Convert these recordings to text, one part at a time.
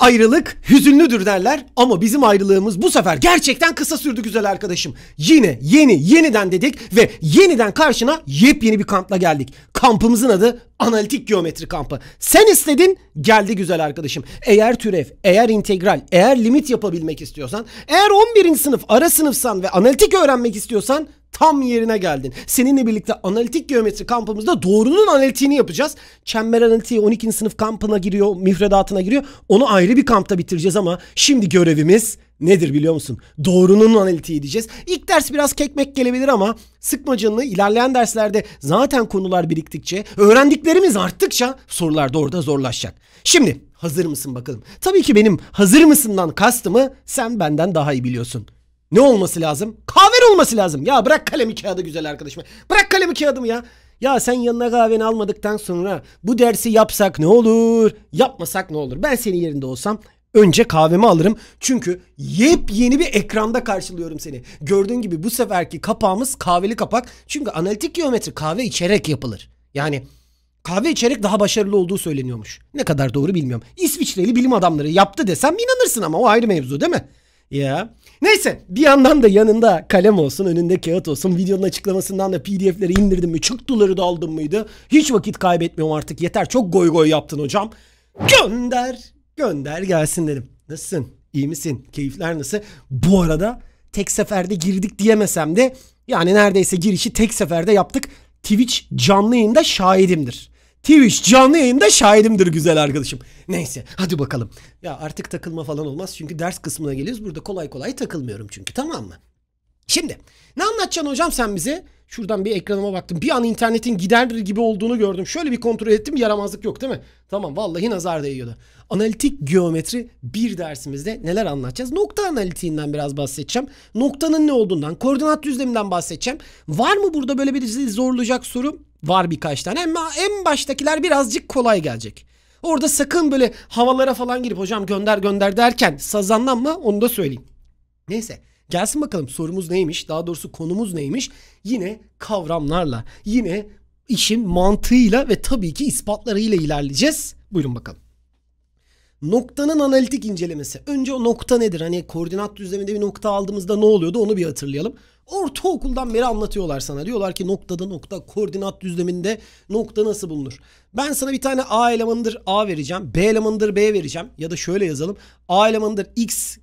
ayrılık hüzünlüdür derler ama bizim ayrılığımız bu sefer gerçekten kısa sürdü güzel arkadaşım. Yine yeni yeniden dedik ve yeniden karşına yepyeni bir kampla geldik. Kampımızın adı analitik geometri kampı. Sen istedin geldi güzel arkadaşım. Eğer türev, eğer integral, eğer limit yapabilmek istiyorsan, eğer 11. sınıf ara sınıfsan ve analitik öğrenmek istiyorsan tam yerine geldin. Seninle birlikte analitik geometri kampımızda doğrunun analitiğini yapacağız. Çember analitiği 12. sınıf kampına giriyor, müfredatına giriyor. Onu ayrı bir kampta bitireceğiz ama şimdi görevimiz nedir biliyor musun? Doğrunun analitiği diyeceğiz. İlk ders biraz kekmek gelebilir ama sıkma ilerleyen derslerde zaten konular biriktikçe, öğrendiklerimiz arttıkça sorular da orada zorlaşacak. Şimdi hazır mısın bakalım? Tabii ki benim hazır mısından kastımı sen benden daha iyi biliyorsun. Ne olması lazım? Kahven olması lazım. Ya bırak kalemi kağıdı güzel arkadaşım. Bırak kalemi kağıdımı ya. Ya sen yanına kahveni almadıktan sonra bu dersi yapsak ne olur? Yapmasak ne olur? Ben senin yerinde olsam önce kahvemi alırım. Çünkü yepyeni bir ekranda karşılıyorum seni. Gördüğün gibi bu seferki kapağımız kahveli kapak. Çünkü analitik geometri kahve içerek yapılır. Yani kahve içerek daha başarılı olduğu söyleniyormuş. Ne kadar doğru bilmiyorum. İsviçreli bilim adamları yaptı desem inanırsın ama o ayrı mevzu değil mi? Ya. Neyse bir yandan da yanında kalem olsun önünde kağıt olsun videonun açıklamasından da pdf'leri indirdim mi çıktıları da aldım mıydı? Hiç vakit kaybetmiyorum artık yeter çok goy goy yaptın hocam. Gönder gönder gelsin dedim. Nasılsın? İyi misin? Keyifler nasıl? Bu arada tek seferde girdik diyemesem de yani neredeyse girişi tek seferde yaptık. Twitch canlı yayında şahidimdir. Twitch canlı yayında şahidimdir güzel arkadaşım. Neyse hadi bakalım. Ya artık takılma falan olmaz çünkü ders kısmına geliyoruz. Burada kolay kolay takılmıyorum çünkü tamam mı? Şimdi ne anlatacaksın hocam sen bize? Şuradan bir ekranıma baktım. Bir an internetin gider gibi olduğunu gördüm. Şöyle bir kontrol ettim yaramazlık yok değil mi? Tamam vallahi nazar değiyordu. Analitik geometri bir dersimizde neler anlatacağız? Nokta analitiğinden biraz bahsedeceğim. Noktanın ne olduğundan, koordinat düzleminden bahsedeceğim. Var mı burada böyle bir zorlayacak soru? Var birkaç tane ama en baştakiler birazcık kolay gelecek. Orada sakın böyle havalara falan girip hocam gönder gönder derken sazanlanma onu da söyleyeyim. Neyse gelsin bakalım sorumuz neymiş daha doğrusu konumuz neymiş. Yine kavramlarla yine işin mantığıyla ve tabii ki ispatlarıyla ilerleyeceğiz. Buyurun bakalım. Noktanın analitik incelemesi. Önce o nokta nedir? Hani koordinat düzleminde bir nokta aldığımızda ne oluyordu onu bir hatırlayalım. Ortaokuldan beri anlatıyorlar sana. Diyorlar ki noktada nokta koordinat düzleminde nokta nasıl bulunur? Ben sana bir tane A elemanıdır A vereceğim. B elemanıdır B vereceğim. Ya da şöyle yazalım. A elemanıdır X,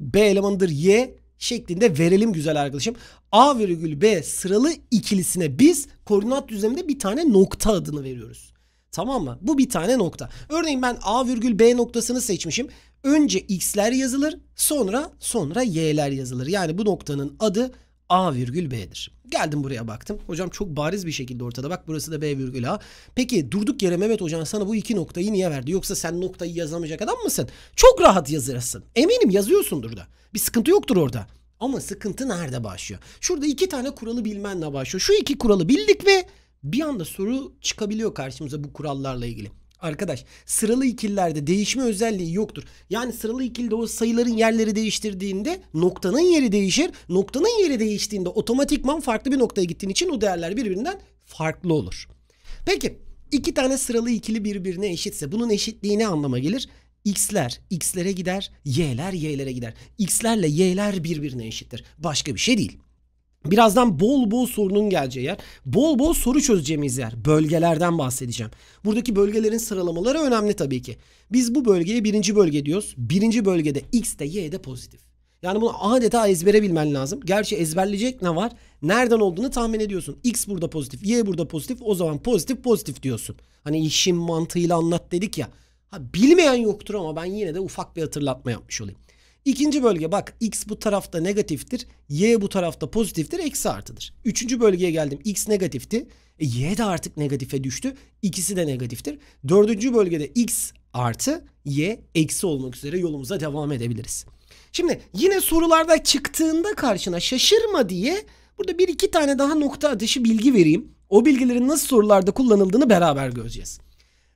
B elemanıdır Y şeklinde verelim güzel arkadaşım. A virgül B sıralı ikilisine biz koordinat düzleminde bir tane nokta adını veriyoruz. Tamam mı? Bu bir tane nokta. Örneğin ben A virgül B noktasını seçmişim. Önce x'ler yazılır sonra sonra y'ler yazılır. Yani bu noktanın adı A virgül B'dir. Geldim buraya baktım. Hocam çok bariz bir şekilde ortada. Bak burası da B virgül A. Peki durduk yere Mehmet Hocam sana bu iki noktayı niye verdi? Yoksa sen noktayı yazamayacak adam mısın? Çok rahat yazırsın. Eminim yazıyorsundur da. Bir sıkıntı yoktur orada. Ama sıkıntı nerede başlıyor? Şurada iki tane kuralı bilmenle başlıyor. Şu iki kuralı bildik ve bir anda soru çıkabiliyor karşımıza bu kurallarla ilgili. Arkadaş sıralı ikililerde değişme özelliği yoktur. Yani sıralı ikilide o sayıların yerleri değiştirdiğinde noktanın yeri değişir. Noktanın yeri değiştiğinde otomatikman farklı bir noktaya gittiğin için o değerler birbirinden farklı olur. Peki iki tane sıralı ikili birbirine eşitse bunun eşitliği ne anlama gelir? X'ler X'lere gider, Y'ler Y'lere gider. X'lerle Y'ler birbirine eşittir. Başka bir şey değil. Birazdan bol bol sorunun geleceği yer. Bol bol soru çözeceğimiz yer. Bölgelerden bahsedeceğim. Buradaki bölgelerin sıralamaları önemli tabii ki. Biz bu bölgeye birinci bölge diyoruz. Birinci bölgede X de Y de pozitif. Yani bunu adeta ezbere bilmen lazım. Gerçi ezberleyecek ne var? Nereden olduğunu tahmin ediyorsun. X burada pozitif, Y burada pozitif. O zaman pozitif pozitif diyorsun. Hani işin mantığıyla anlat dedik ya. Ha, bilmeyen yoktur ama ben yine de ufak bir hatırlatma yapmış olayım. İkinci bölge bak x bu tarafta negatiftir. Y bu tarafta pozitiftir. Eksi artıdır. Üçüncü bölgeye geldim. X negatifti. E, y de artık negatife düştü. İkisi de negatiftir. Dördüncü bölgede x artı y eksi olmak üzere yolumuza devam edebiliriz. Şimdi yine sorularda çıktığında karşına şaşırma diye burada bir iki tane daha nokta atışı bilgi vereyim. O bilgilerin nasıl sorularda kullanıldığını beraber göreceğiz.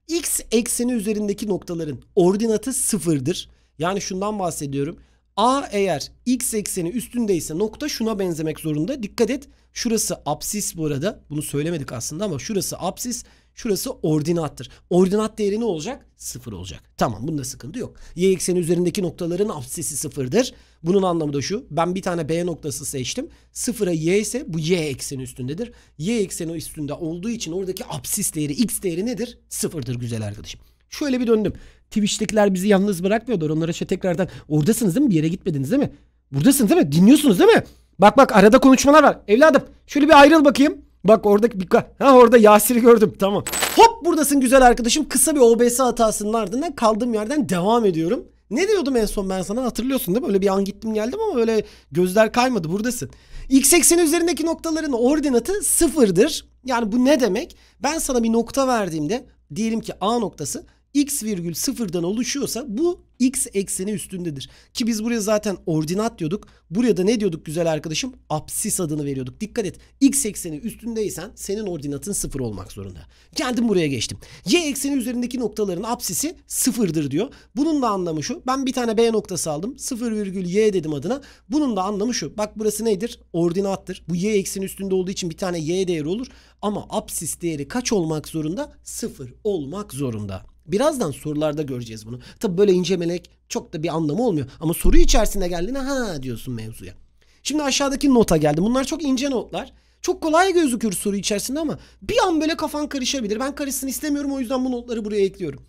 X ekseni üzerindeki noktaların ordinatı sıfırdır. Yani şundan bahsediyorum. A eğer x ekseni üstündeyse nokta şuna benzemek zorunda. Dikkat et. Şurası apsis bu arada. Bunu söylemedik aslında ama şurası apsis. Şurası ordinattır. Ordinat değeri ne olacak? Sıfır olacak. Tamam bunda sıkıntı yok. Y ekseni üzerindeki noktaların absisi sıfırdır. Bunun anlamı da şu. Ben bir tane B noktası seçtim. Sıfıra Y ise bu Y ekseni üstündedir. Y ekseni üstünde olduğu için oradaki absis değeri X değeri nedir? Sıfırdır güzel arkadaşım. Şöyle bir döndüm. Twitch'tekiler bizi yalnız bırakmıyorlar. Onlara şey tekrardan oradasınız değil mi? Bir yere gitmediniz değil mi? Buradasınız değil mi? Dinliyorsunuz değil mi? Bak bak arada konuşmalar var. Evladım şöyle bir ayrıl bakayım. Bak oradaki bir ha orada Yasir'i gördüm. Tamam. Hop buradasın güzel arkadaşım. Kısa bir OBS hatasının ardından kaldığım yerden devam ediyorum. Ne diyordum en son ben sana hatırlıyorsun değil mi? Öyle bir an gittim geldim ama öyle gözler kaymadı buradasın. X ekseni üzerindeki noktaların ordinatı sıfırdır. Yani bu ne demek? Ben sana bir nokta verdiğimde diyelim ki A noktası x virgül sıfırdan oluşuyorsa bu x ekseni üstündedir. Ki biz buraya zaten ordinat diyorduk. Buraya da ne diyorduk güzel arkadaşım? Apsis adını veriyorduk. Dikkat et. X ekseni üstündeysen senin ordinatın sıfır olmak zorunda. Geldim buraya geçtim. Y ekseni üzerindeki noktaların apsisi sıfırdır diyor. Bunun da anlamı şu. Ben bir tane B noktası aldım. 0 virgül Y dedim adına. Bunun da anlamı şu. Bak burası nedir? Ordinattır. Bu Y ekseni üstünde olduğu için bir tane Y değeri olur. Ama apsis değeri kaç olmak zorunda? Sıfır olmak zorunda. Birazdan sorularda göreceğiz bunu. Tabi böyle ince melek çok da bir anlamı olmuyor. Ama soru içerisinde geldiğinde ha diyorsun mevzuya. Şimdi aşağıdaki nota geldi. Bunlar çok ince notlar. Çok kolay gözükür soru içerisinde ama bir an böyle kafan karışabilir. Ben karışsın istemiyorum o yüzden bu notları buraya ekliyorum.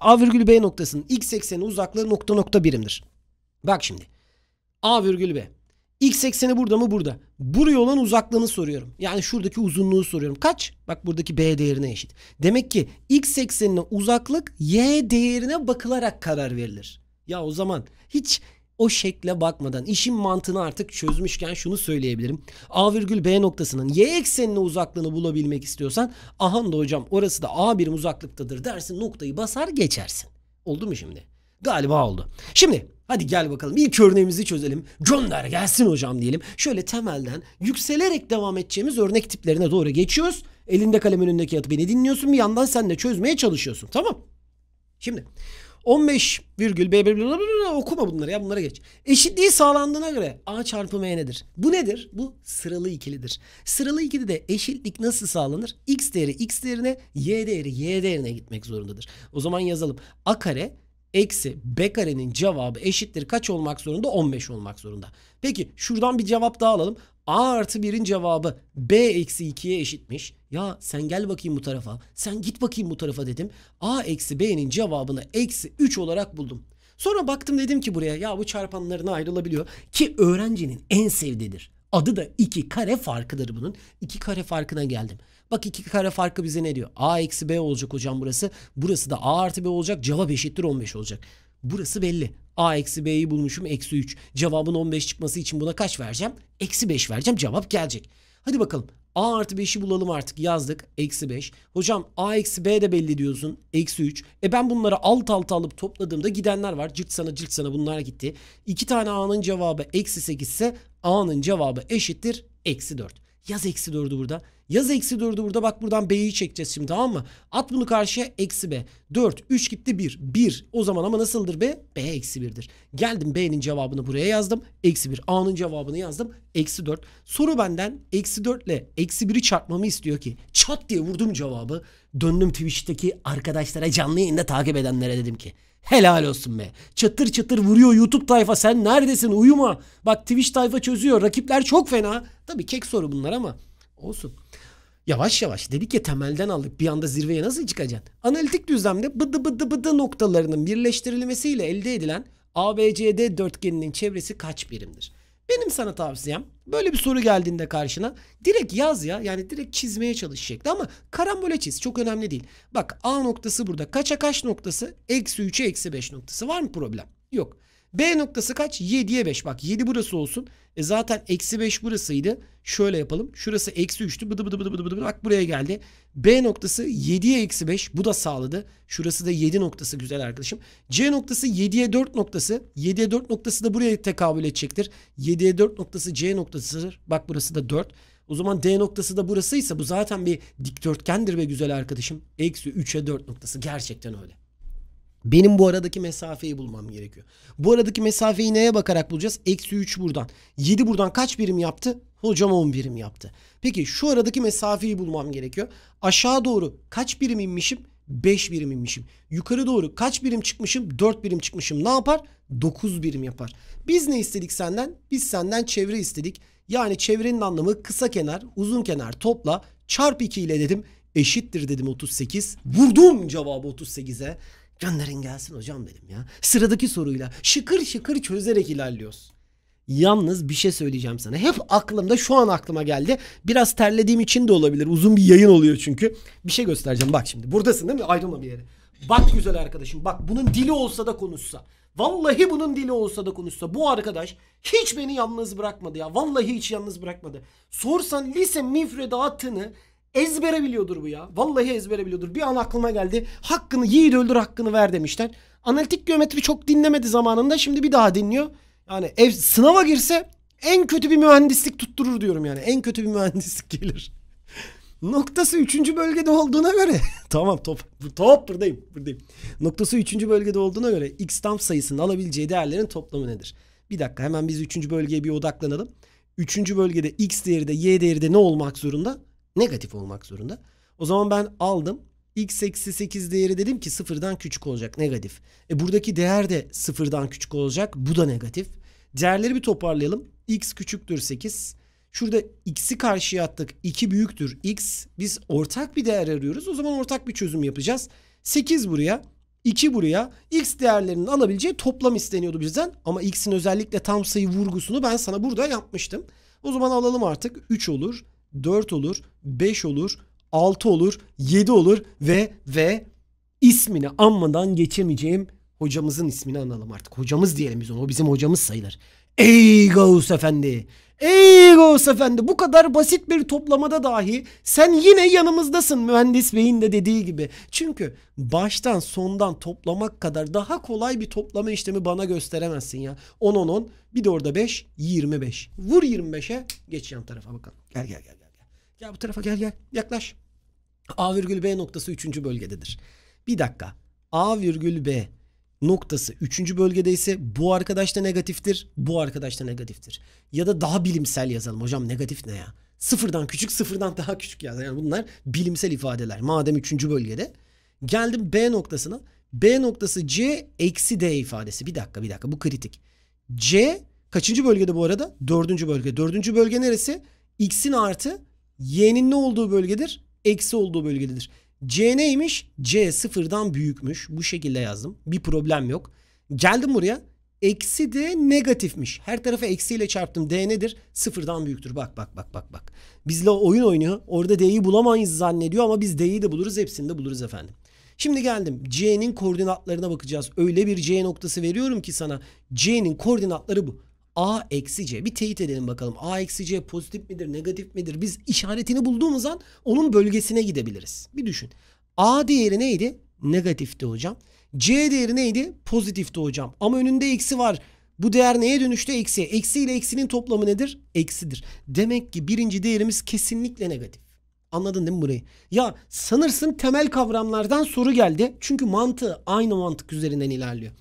A virgül B noktasının x ekseni uzaklığı nokta nokta birimdir. Bak şimdi. A virgül B. X ekseni burada mı? Burada. Buraya olan uzaklığını soruyorum. Yani şuradaki uzunluğu soruyorum. Kaç? Bak buradaki B değerine eşit. Demek ki X eksenine uzaklık Y değerine bakılarak karar verilir. Ya o zaman hiç o şekle bakmadan işin mantığını artık çözmüşken şunu söyleyebilirim. A virgül B noktasının Y eksenine uzaklığını bulabilmek istiyorsan aha da hocam orası da A birim uzaklıktadır dersin noktayı basar geçersin. Oldu mu şimdi? Galiba oldu. Şimdi hadi gel bakalım ilk örneğimizi çözelim. Gönder gelsin hocam diyelim. Şöyle temelden yükselerek devam edeceğimiz örnek tiplerine doğru geçiyoruz. Elinde kalem önündeki yatı beni dinliyorsun bir yandan sen de çözmeye çalışıyorsun tamam. Şimdi 15 virgül B okuma bunları ya bunlara geç. Eşitliği sağlandığına göre A çarpı M nedir? Bu nedir? Bu sıralı ikilidir. Sıralı ikili de eşitlik nasıl sağlanır? X değeri X değerine Y değeri Y değerine gitmek zorundadır. O zaman yazalım. A kare eksi b karenin cevabı eşittir kaç olmak zorunda? 15 olmak zorunda. Peki şuradan bir cevap daha alalım. A artı 1'in cevabı B eksi 2'ye eşitmiş. Ya sen gel bakayım bu tarafa. Sen git bakayım bu tarafa dedim. A eksi B'nin cevabını eksi 3 olarak buldum. Sonra baktım dedim ki buraya ya bu çarpanlarına ayrılabiliyor. Ki öğrencinin en sevdiğidir. Adı da 2 kare farkıdır bunun. 2 kare farkına geldim. Bak iki kare farkı bize ne diyor? A eksi B olacak hocam burası. Burası da A artı B olacak. Cevap eşittir 15 olacak. Burası belli. A eksi B'yi bulmuşum eksi 3. Cevabın 15 çıkması için buna kaç vereceğim? Eksi 5 vereceğim. Cevap gelecek. Hadi bakalım. A artı 5'i bulalım artık yazdık. Eksi 5. Hocam A eksi B de belli diyorsun. Eksi 3. E ben bunları alt alta alıp topladığımda gidenler var. Cırt sana cırt sana bunlar gitti. İki tane A'nın cevabı eksi 8 ise A'nın cevabı eşittir. Eksi 4. Yaz eksi 4'ü burada. Yaz eksi 4'ü burada bak buradan B'yi çekeceğiz şimdi tamam mı? At bunu karşıya eksi B. 4, 3 gitti 1. 1 o zaman ama nasıldır B? B eksi 1'dir. Geldim B'nin cevabını buraya yazdım. Eksi 1. A'nın cevabını yazdım. Eksi 4. Soru benden eksi 4 ile eksi 1'i çarpmamı istiyor ki. Çat diye vurdum cevabı. Döndüm Twitch'teki arkadaşlara canlı yayında takip edenlere dedim ki. Helal olsun be. Çatır çatır vuruyor YouTube tayfa. Sen neredesin? Uyuma. Bak Twitch tayfa çözüyor. Rakipler çok fena. Tabii kek soru bunlar ama olsun. Yavaş yavaş dedik ya temelden aldık bir anda zirveye nasıl çıkacaksın? Analitik düzlemde bıdı bıdı bıdı noktalarının birleştirilmesiyle elde edilen ABCD dörtgeninin çevresi kaç birimdir? Benim sana tavsiyem böyle bir soru geldiğinde karşına direkt yaz ya. Yani direkt çizmeye çalış şekli ama karambole çiz. Çok önemli değil. Bak A noktası burada. Kaça kaç noktası? Eksi 3'e eksi 5 noktası. Var mı problem? Yok. B noktası kaç? 7'ye 5. Bak 7 burası olsun. E zaten eksi 5 burasıydı. Şöyle yapalım. Şurası eksi 3'tü. Bıdı bıdı bıdı bıdı bıdı. Bak buraya geldi. B noktası 7'ye eksi 5. Bu da sağladı. Şurası da 7 noktası güzel arkadaşım. C noktası 7'ye 4 noktası. 7'ye 4 noktası da buraya tekabül edecektir. 7'ye 4 noktası C noktasıdır. Bak burası da 4. O zaman D noktası da burasıysa bu zaten bir dikdörtgendir ve güzel arkadaşım. Eksi 3'e 4 noktası. Gerçekten öyle. Benim bu aradaki mesafeyi bulmam gerekiyor. Bu aradaki mesafeyi neye bakarak bulacağız? Eksi 3 buradan. 7 buradan kaç birim yaptı? Hocam 10 birim yaptı. Peki şu aradaki mesafeyi bulmam gerekiyor. Aşağı doğru kaç birim inmişim? 5 birim inmişim. Yukarı doğru kaç birim çıkmışım? 4 birim çıkmışım. Ne yapar? 9 birim yapar. Biz ne istedik senden? Biz senden çevre istedik. Yani çevrenin anlamı kısa kenar, uzun kenar topla çarp 2 ile dedim. Eşittir dedim 38. Vurdum cevabı 38'e. Gönderin gelsin hocam dedim ya. Sıradaki soruyla şıkır şıkır çözerek ilerliyoruz. Yalnız bir şey söyleyeceğim sana. Hep aklımda şu an aklıma geldi. Biraz terlediğim için de olabilir. Uzun bir yayın oluyor çünkü. Bir şey göstereceğim. Bak şimdi. Buradasın değil mi? Ayrılma bir yere. Bak güzel arkadaşım. Bak bunun dili olsa da konuşsa. Vallahi bunun dili olsa da konuşsa. Bu arkadaş hiç beni yalnız bırakmadı ya. Vallahi hiç yalnız bırakmadı. Sorsan lise müfredatını ezbere biliyordur bu ya. Vallahi ezbere biliyordur. Bir an aklıma geldi. Hakkını yiğit öldür hakkını ver demişler. Analitik geometri çok dinlemedi zamanında. Şimdi bir daha dinliyor. Yani ev sınava girse en kötü bir mühendislik tutturur diyorum yani. En kötü bir mühendislik gelir. Noktası üçüncü bölgede olduğuna göre tamam top top buradayım buradayım. Noktası üçüncü bölgede olduğuna göre x tam sayısının alabileceği değerlerin toplamı nedir? Bir dakika hemen biz üçüncü bölgeye bir odaklanalım. Üçüncü bölgede x değeri de y değeri de ne olmak zorunda? Negatif olmak zorunda. O zaman ben aldım. x eksi 8 değeri dedim ki sıfırdan küçük olacak negatif. E buradaki değer de sıfırdan küçük olacak. Bu da negatif. Değerleri bir toparlayalım. x küçüktür 8. Şurada x'i karşıya attık. 2 büyüktür x. Biz ortak bir değer arıyoruz. O zaman ortak bir çözüm yapacağız. 8 buraya. 2 buraya. X değerlerinin alabileceği toplam isteniyordu bizden. Ama x'in özellikle tam sayı vurgusunu ben sana burada yapmıştım. O zaman alalım artık. 3 olur. 4 olur. 5 olur. 6 olur. 7 olur. Ve ve ismini anmadan geçemeyeceğim hocamızın ismini analım artık. Hocamız diyelim biz onu. O bizim hocamız sayılır. Ey Gauss Efendi. Ey Gauss Efendi bu kadar basit bir toplamada dahi sen yine yanımızdasın mühendis beyin de dediği gibi. Çünkü baştan sondan toplamak kadar daha kolay bir toplama işlemi bana gösteremezsin ya. 10 10 10 bir de orada 5 25. Vur 25'e geç yan tarafa bakalım. Gel gel gel gel. Bu tarafa gel gel yaklaş. A virgül B noktası 3. bölgededir. Bir dakika. A virgül B noktası 3. bölgede ise bu arkadaş da negatiftir, bu arkadaş da negatiftir. Ya da daha bilimsel yazalım. Hocam negatif ne ya? Sıfırdan küçük, sıfırdan daha küçük yazalım. Yani bunlar bilimsel ifadeler. Madem 3. bölgede. Geldim B noktasına. B noktası C eksi D ifadesi. Bir dakika bir dakika bu kritik. C kaçıncı bölgede bu arada? Dördüncü bölge. Dördüncü bölge neresi? X'in artı Y'nin ne olduğu bölgedir? Eksi olduğu bölgededir. C neymiş? C sıfırdan büyükmüş. Bu şekilde yazdım. Bir problem yok. Geldim buraya. Eksi de negatifmiş. Her tarafa eksiyle çarptım. D nedir? Sıfırdan büyüktür. Bak bak bak bak bak. Bizle oyun oynuyor. Orada D'yi bulamayız zannediyor ama biz D'yi de buluruz. Hepsini de buluruz efendim. Şimdi geldim. C'nin koordinatlarına bakacağız. Öyle bir C noktası veriyorum ki sana. C'nin koordinatları bu. A eksi C. Bir teyit edelim bakalım. A eksi C pozitif midir, negatif midir? Biz işaretini bulduğumuz an onun bölgesine gidebiliriz. Bir düşün. A değeri neydi? Negatifti hocam. C değeri neydi? Pozitifti hocam. Ama önünde eksi var. Bu değer neye dönüştü? Eksiye. Eksi ile eksinin toplamı nedir? Eksidir. Demek ki birinci değerimiz kesinlikle negatif. Anladın değil mi burayı? Ya sanırsın temel kavramlardan soru geldi. Çünkü mantığı aynı mantık üzerinden ilerliyor.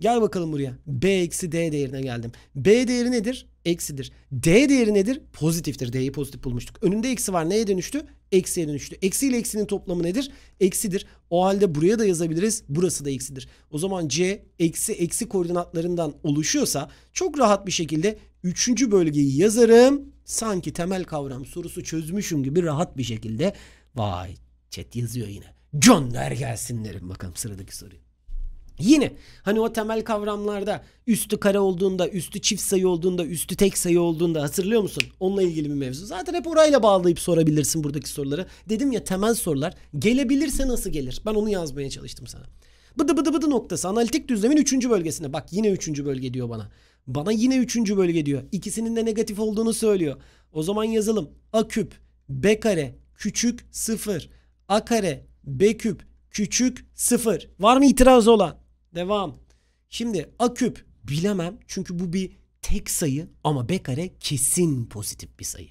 Gel bakalım buraya. B eksi D değerine geldim. B değeri nedir? Eksidir. D değeri nedir? Pozitiftir. D'yi pozitif bulmuştuk. Önünde eksi var. Neye dönüştü? Eksiye dönüştü. Eksi ile eksinin toplamı nedir? Eksidir. O halde buraya da yazabiliriz. Burası da eksidir. O zaman C eksi eksi koordinatlarından oluşuyorsa çok rahat bir şekilde üçüncü bölgeyi yazarım. Sanki temel kavram sorusu çözmüşüm gibi rahat bir şekilde. Vay chat yazıyor yine. Gönder gelsin derim bakalım sıradaki soruyu. Yine hani o temel kavramlarda üstü kare olduğunda, üstü çift sayı olduğunda, üstü tek sayı olduğunda hatırlıyor musun? Onunla ilgili bir mevzu. Zaten hep orayla bağlayıp sorabilirsin buradaki soruları. Dedim ya temel sorular gelebilirse nasıl gelir? Ben onu yazmaya çalıştım sana. Bıdı bıdı bıdı noktası analitik düzlemin 3. bölgesine. Bak yine 3. bölge diyor bana. Bana yine 3. bölge diyor. İkisinin de negatif olduğunu söylüyor. O zaman yazalım. A küp B kare küçük 0. A kare B küp küçük 0. Var mı itirazı olan? Devam. Şimdi a küp bilemem çünkü bu bir tek sayı ama b kare kesin pozitif bir sayı.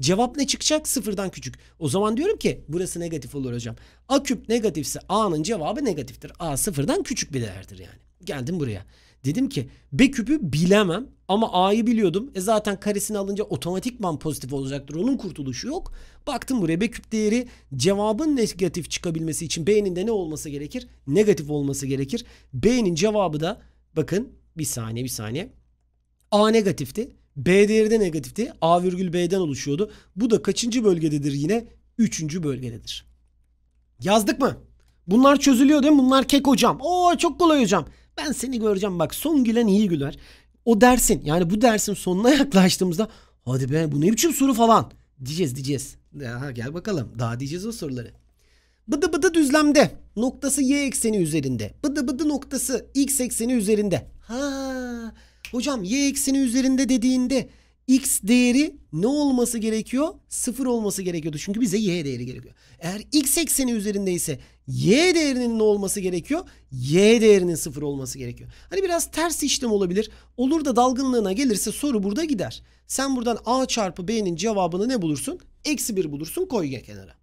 Cevap ne çıkacak? Sıfırdan küçük. O zaman diyorum ki burası negatif olur hocam. A küp negatifse A'nın cevabı negatiftir. A sıfırdan küçük bir değerdir yani. Geldim buraya. Dedim ki B küpü bilemem ama A'yı biliyordum. E zaten karesini alınca otomatikman pozitif olacaktır. Onun kurtuluşu yok. Baktım buraya B küp değeri cevabın negatif çıkabilmesi için B'nin de ne olması gerekir? Negatif olması gerekir. B'nin cevabı da bakın bir saniye bir saniye. A negatifti. B değeri de negatifti. A virgül B'den oluşuyordu. Bu da kaçıncı bölgededir yine? Üçüncü bölgededir. Yazdık mı? Bunlar çözülüyor değil mi? Bunlar kek hocam. Oo çok kolay hocam. Ben seni göreceğim bak son gülen iyi güler. O dersin yani bu dersin sonuna yaklaştığımızda hadi be bu ne biçim soru falan diyeceğiz diyeceğiz. Aha, gel bakalım daha diyeceğiz o soruları. Bıdı bıdı düzlemde noktası y ekseni üzerinde. Bıdı bıdı noktası x ekseni üzerinde. Ha hocam y ekseni üzerinde dediğinde x değeri ne olması gerekiyor? Sıfır olması gerekiyordu. Çünkü bize y değeri gerekiyor. Eğer x ekseni üzerindeyse y değerinin ne olması gerekiyor? Y değerinin sıfır olması gerekiyor. Hani biraz ters işlem olabilir. Olur da dalgınlığına gelirse soru burada gider. Sen buradan a çarpı b'nin cevabını ne bulursun? Eksi bir bulursun koy kenara.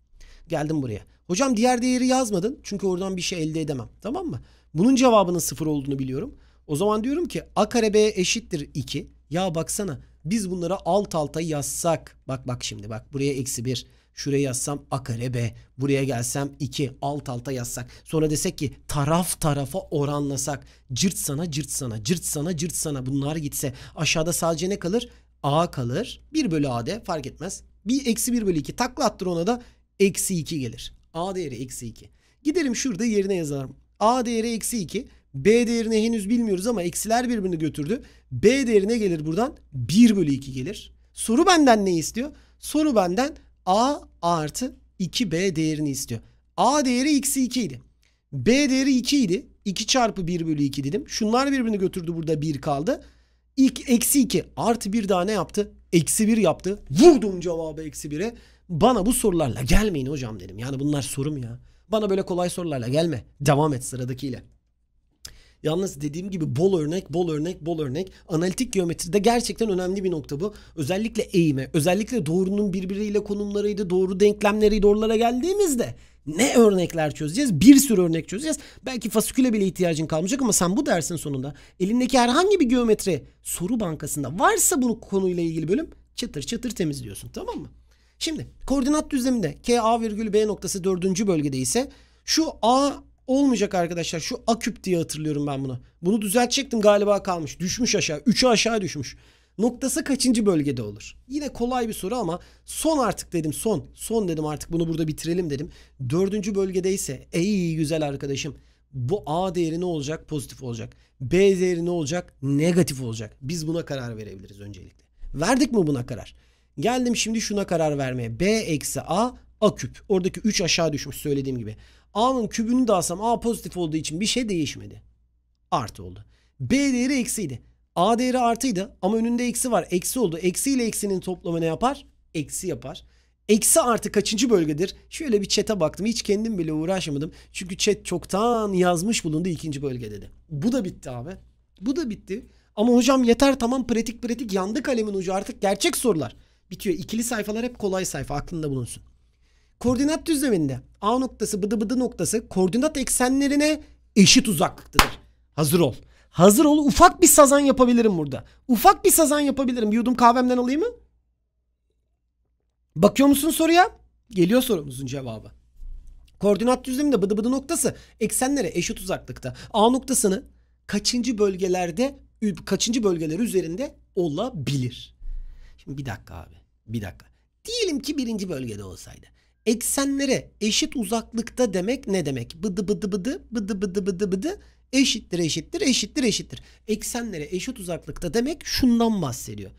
Geldim buraya. Hocam diğer değeri yazmadın. Çünkü oradan bir şey elde edemem. Tamam mı? Bunun cevabının sıfır olduğunu biliyorum. O zaman diyorum ki a kare b eşittir 2. Ya baksana biz bunlara alt alta yazsak. Bak bak şimdi bak buraya eksi 1. Şuraya yazsam a kare b. Buraya gelsem 2 alt alta yazsak. Sonra desek ki taraf tarafa oranlasak. Cırt sana cırt sana cırt sana cırt sana bunlar gitse. Aşağıda sadece ne kalır? a kalır. 1 bölü a'de fark etmez. Bir eksi 1 bölü 2 takla attır ona da eksi 2 gelir. A değeri eksi 2. Giderim şurada yerine yazarım. A değeri eksi 2. B değerini henüz bilmiyoruz ama eksiler birbirini götürdü. B değerine gelir buradan 1 bölü 2 gelir. Soru benden ne istiyor? Soru benden A artı 2B değerini istiyor. A değeri eksi 2 idi. B değeri 2 idi. 2 çarpı 1 bölü 2 dedim. Şunlar birbirini götürdü burada 1 kaldı. İlk eksi 2 artı 1 daha ne yaptı? Eksi 1 yaptı. Vurdum cevabı eksi 1'e. Bana bu sorularla gelmeyin hocam dedim. Yani bunlar sorum ya. Bana böyle kolay sorularla gelme. Devam et sıradakiyle. Yalnız dediğim gibi bol örnek, bol örnek, bol örnek. Analitik geometride gerçekten önemli bir nokta bu. Özellikle eğime, özellikle doğrunun birbiriyle konumlarıydı, doğru denklemleri doğrulara geldiğimizde ne örnekler çözeceğiz? Bir sürü örnek çözeceğiz. Belki fasiküle bile ihtiyacın kalmayacak ama sen bu dersin sonunda elindeki herhangi bir geometri soru bankasında varsa bu konuyla ilgili bölüm çıtır çıtır temizliyorsun tamam mı? Şimdi koordinat düzleminde K A virgül B noktası dördüncü bölgede ise şu A olmayacak arkadaşlar. Şu A küp diye hatırlıyorum ben bunu. Bunu düzeltecektim galiba kalmış. Düşmüş aşağı. 3'ü aşağı düşmüş. Noktası kaçıncı bölgede olur? Yine kolay bir soru ama son artık dedim son. Son dedim artık bunu burada bitirelim dedim. Dördüncü bölgedeyse ey güzel arkadaşım bu A değeri ne olacak? Pozitif olacak. B değeri ne olacak? Negatif olacak. Biz buna karar verebiliriz öncelikle. Verdik mi buna karar? Geldim şimdi şuna karar vermeye. B eksi A A küp. Oradaki 3 aşağı düşmüş söylediğim gibi. A'nın kübünü de alsam A pozitif olduğu için bir şey değişmedi. Artı oldu. B değeri eksiydi. A değeri artıydı ama önünde eksi var. Eksi oldu. Eksi ile eksinin toplamı ne yapar? Eksi yapar. Eksi artı kaçıncı bölgedir? Şöyle bir chat'e baktım. Hiç kendim bile uğraşmadım. Çünkü chat çoktan yazmış bulundu ikinci bölge dedi. Bu da bitti abi. Bu da bitti. Ama hocam yeter tamam pratik pratik yandı kalemin ucu artık gerçek sorular. Bitiyor. İkili sayfalar hep kolay sayfa aklında bulunsun. Koordinat düzleminde A noktası bıdı bıdı noktası koordinat eksenlerine eşit uzaklıktadır. Hazır ol. Hazır ol. Ufak bir sazan yapabilirim burada. Ufak bir sazan yapabilirim. Bir yudum kahvemden alayım mı? Bakıyor musun soruya? Geliyor sorumuzun cevabı. Koordinat düzleminde bıdı bıdı noktası eksenlere eşit uzaklıkta. A noktasını kaçıncı bölgelerde kaçıncı bölgeler üzerinde olabilir? Şimdi bir dakika abi. Bir dakika. Diyelim ki birinci bölgede olsaydı. Eksenlere eşit uzaklıkta demek ne demek? Bıdı bıdı bıdı bıdı bıdı bıdı bıdı eşittir eşittir eşittir eşittir. Eksenlere eşit uzaklıkta demek şundan bahsediyor.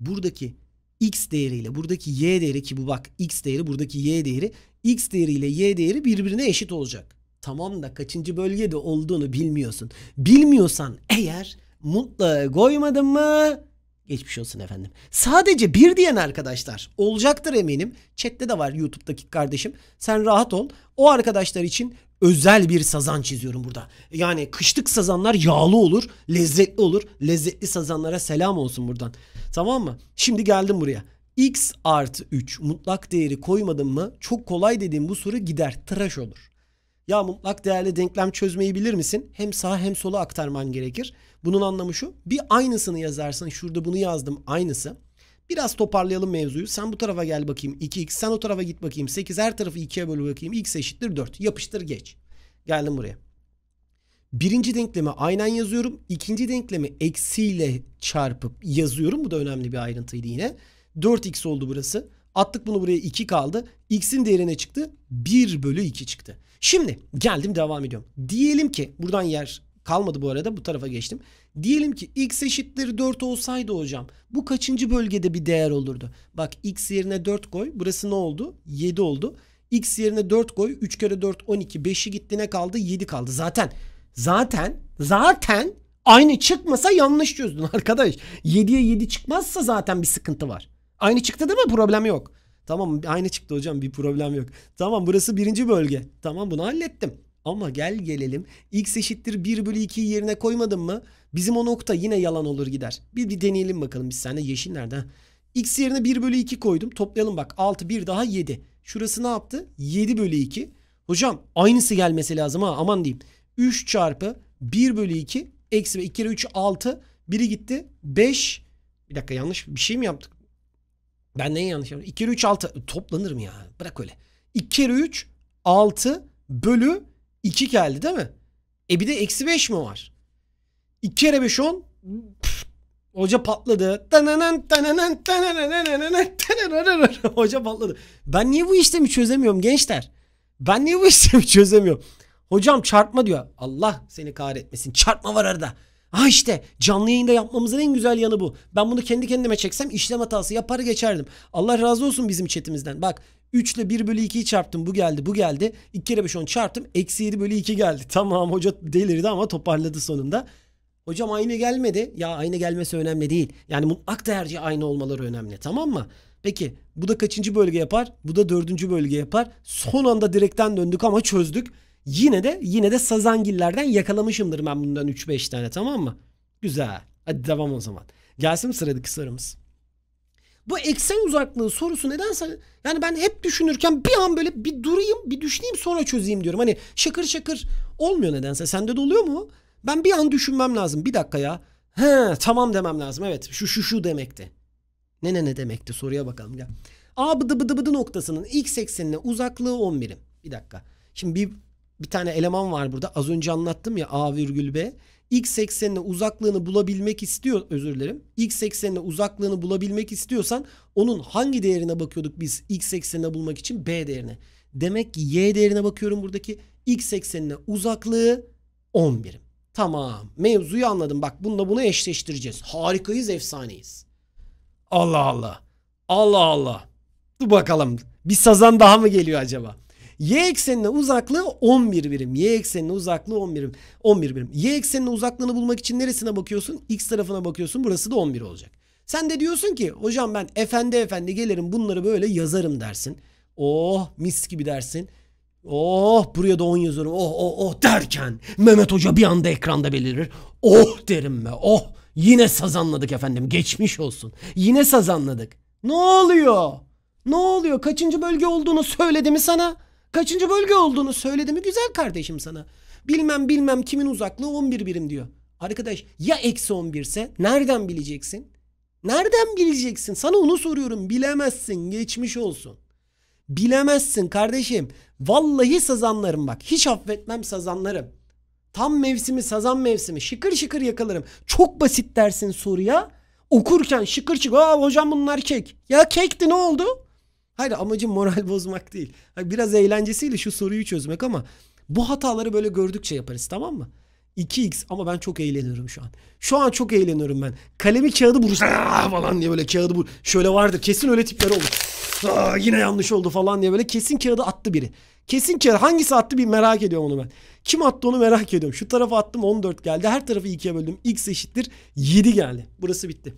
Buradaki x değeriyle buradaki y değeri ki bu bak x değeri buradaki y değeri x değeriyle y değeri birbirine eşit olacak. Tamam da kaçıncı bölgede olduğunu bilmiyorsun. Bilmiyorsan eğer mutlu koymadın mı Geçmiş olsun efendim. Sadece bir diyen arkadaşlar olacaktır eminim. Chat'te de var YouTube'daki kardeşim. Sen rahat ol. O arkadaşlar için özel bir sazan çiziyorum burada. Yani kışlık sazanlar yağlı olur, lezzetli olur. Lezzetli sazanlara selam olsun buradan. Tamam mı? Şimdi geldim buraya. x artı 3 mutlak değeri koymadım mı çok kolay dediğim bu soru gider tıraş olur. Ya mutlak değerli denklem çözmeyi bilir misin? Hem sağ hem sola aktarman gerekir. Bunun anlamı şu. Bir aynısını yazarsın. Şurada bunu yazdım aynısı. Biraz toparlayalım mevzuyu. Sen bu tarafa gel bakayım 2x. Sen o tarafa git bakayım 8. Her tarafı 2'ye böl bakayım. x eşittir 4. Yapıştır geç. Geldim buraya. Birinci denklemi aynen yazıyorum. İkinci denklemi eksiyle çarpıp yazıyorum. Bu da önemli bir ayrıntıydı yine. 4x oldu burası. Attık bunu buraya 2 kaldı. X'in değeri ne çıktı? 1 bölü 2 çıktı. Şimdi geldim devam ediyorum. Diyelim ki buradan yer kalmadı bu arada bu tarafa geçtim. Diyelim ki x eşittir 4 olsaydı hocam bu kaçıncı bölgede bir değer olurdu? Bak x yerine 4 koy burası ne oldu? 7 oldu. x yerine 4 koy 3 kere 4 12 5'i gitti ne kaldı? 7 kaldı. Zaten zaten zaten aynı çıkmasa yanlış çözdün arkadaş. 7'ye 7 çıkmazsa zaten bir sıkıntı var. Aynı çıktı değil mi? Problem yok. Tamam aynı çıktı hocam bir problem yok. Tamam burası birinci bölge. Tamam bunu hallettim. Ama gel gelelim x eşittir 1 bölü 2'yi yerine koymadım mı? Bizim o nokta yine yalan olur gider. Bir, bir deneyelim bakalım biz seninle yeşil nerede? X yerine 1 bölü 2 koydum. Toplayalım bak 6 1 daha 7. Şurası ne yaptı? 7 bölü 2. Hocam aynısı gelmesi lazım ha aman diyeyim. 3 çarpı 1 bölü 2 eksi 2 kere 3 6. Biri gitti 5. Bir dakika yanlış bir şey mi yaptık? Ben neyi yanlış yaptım? 2 kere 3 6 toplanır mı ya? Bırak öyle. 2 kere 3 6 bölü 2 geldi değil mi? E bir de eksi 5 mi var? 2 kere 5 10 Hoca patladı. Hoca patladı. Ben niye bu işlemi çözemiyorum gençler? Ben niye bu işlemi çözemiyorum? Hocam çarpma diyor. Allah seni kahretmesin. Çarpma var arada. Ha işte canlı yayında yapmamızın en güzel yanı bu. Ben bunu kendi kendime çeksem işlem hatası yapar geçerdim. Allah razı olsun bizim chatimizden. Bak 3 ile 1 bölü 2'yi çarptım bu geldi bu geldi. 2 kere 5 10 çarptım. Eksi 7 bölü 2 geldi. Tamam hoca delirdi ama toparladı sonunda. Hocam aynı gelmedi. Ya aynı gelmesi önemli değil. Yani mutlak değerci aynı olmaları önemli. Tamam mı? Peki bu da kaçıncı bölge yapar? Bu da dördüncü bölge yapar. Son anda direkten döndük ama çözdük. Yine de yine de sazangillerden yakalamışımdır ben bundan 3-5 tane tamam mı? Güzel. Hadi devam o zaman. Gelsin sıradaki sorumuz. Bu eksen uzaklığı sorusu nedense yani ben hep düşünürken bir an böyle bir durayım bir düşüneyim sonra çözeyim diyorum. Hani şakır şakır olmuyor nedense. Sende de oluyor mu? Ben bir an düşünmem lazım. Bir dakika ya. He tamam demem lazım. Evet şu şu şu demekti. Ne ne ne demekti soruya bakalım gel. A bıdı bıdı bıdı noktasının x eksenine uzaklığı 10 birim. Bir dakika. Şimdi bir bir tane eleman var burada. Az önce anlattım ya A virgül B. X eksenine uzaklığını bulabilmek istiyor özür dilerim. X eksenine uzaklığını bulabilmek istiyorsan onun hangi değerine bakıyorduk biz X eksenine bulmak için B değerine. Demek ki Y değerine bakıyorum buradaki X eksenine uzaklığı 10 birim. Tamam mevzuyu anladım bak bununla bunu eşleştireceğiz. Harikayız efsaneyiz. Allah Allah. Allah Allah. Dur bakalım bir sazan daha mı geliyor acaba? Y eksenine uzaklığı 11 birim. Y eksenine uzaklığı 11 birim. 11 birim. Y eksenine uzaklığını bulmak için neresine bakıyorsun? X tarafına bakıyorsun. Burası da 11 olacak. Sen de diyorsun ki hocam ben efendi efendi gelirim bunları böyle yazarım dersin. Oh mis gibi dersin. Oh buraya da 10 yazıyorum. Oh oh oh derken Mehmet Hoca bir anda ekranda belirir. Oh derim be. Oh yine sazanladık efendim. Geçmiş olsun. Yine sazanladık. Ne oluyor? Ne oluyor? Kaçıncı bölge olduğunu söyledi mi sana? Kaçıncı bölge olduğunu söyledi mi güzel kardeşim sana? Bilmem bilmem kimin uzaklığı 11 birim diyor. Arkadaş ya eksi 11 ise nereden bileceksin? Nereden bileceksin? Sana onu soruyorum. Bilemezsin. Geçmiş olsun. Bilemezsin kardeşim. Vallahi sazanlarım bak. Hiç affetmem sazanlarım. Tam mevsimi sazan mevsimi. Şıkır şıkır yakalarım. Çok basit dersin soruya. Okurken şıkır şıkır. Aa hocam bunlar kek. Ya kekti ne oldu? Hayır amacım moral bozmak değil. Biraz eğlencesiyle şu soruyu çözmek ama bu hataları böyle gördükçe yaparız tamam mı? 2x ama ben çok eğleniyorum şu an. Şu an çok eğleniyorum ben. Kalemi kağıdı vurursa falan diye böyle kağıdı vur. Şöyle vardır kesin öyle tipler olur. Aa, yine yanlış oldu falan diye böyle kesin kağıdı attı biri. Kesin kağıdı hangisi attı bir merak ediyorum onu ben. Kim attı onu merak ediyorum. Şu tarafa attım 14 geldi. Her tarafı 2'ye böldüm. X eşittir 7 geldi. Burası bitti.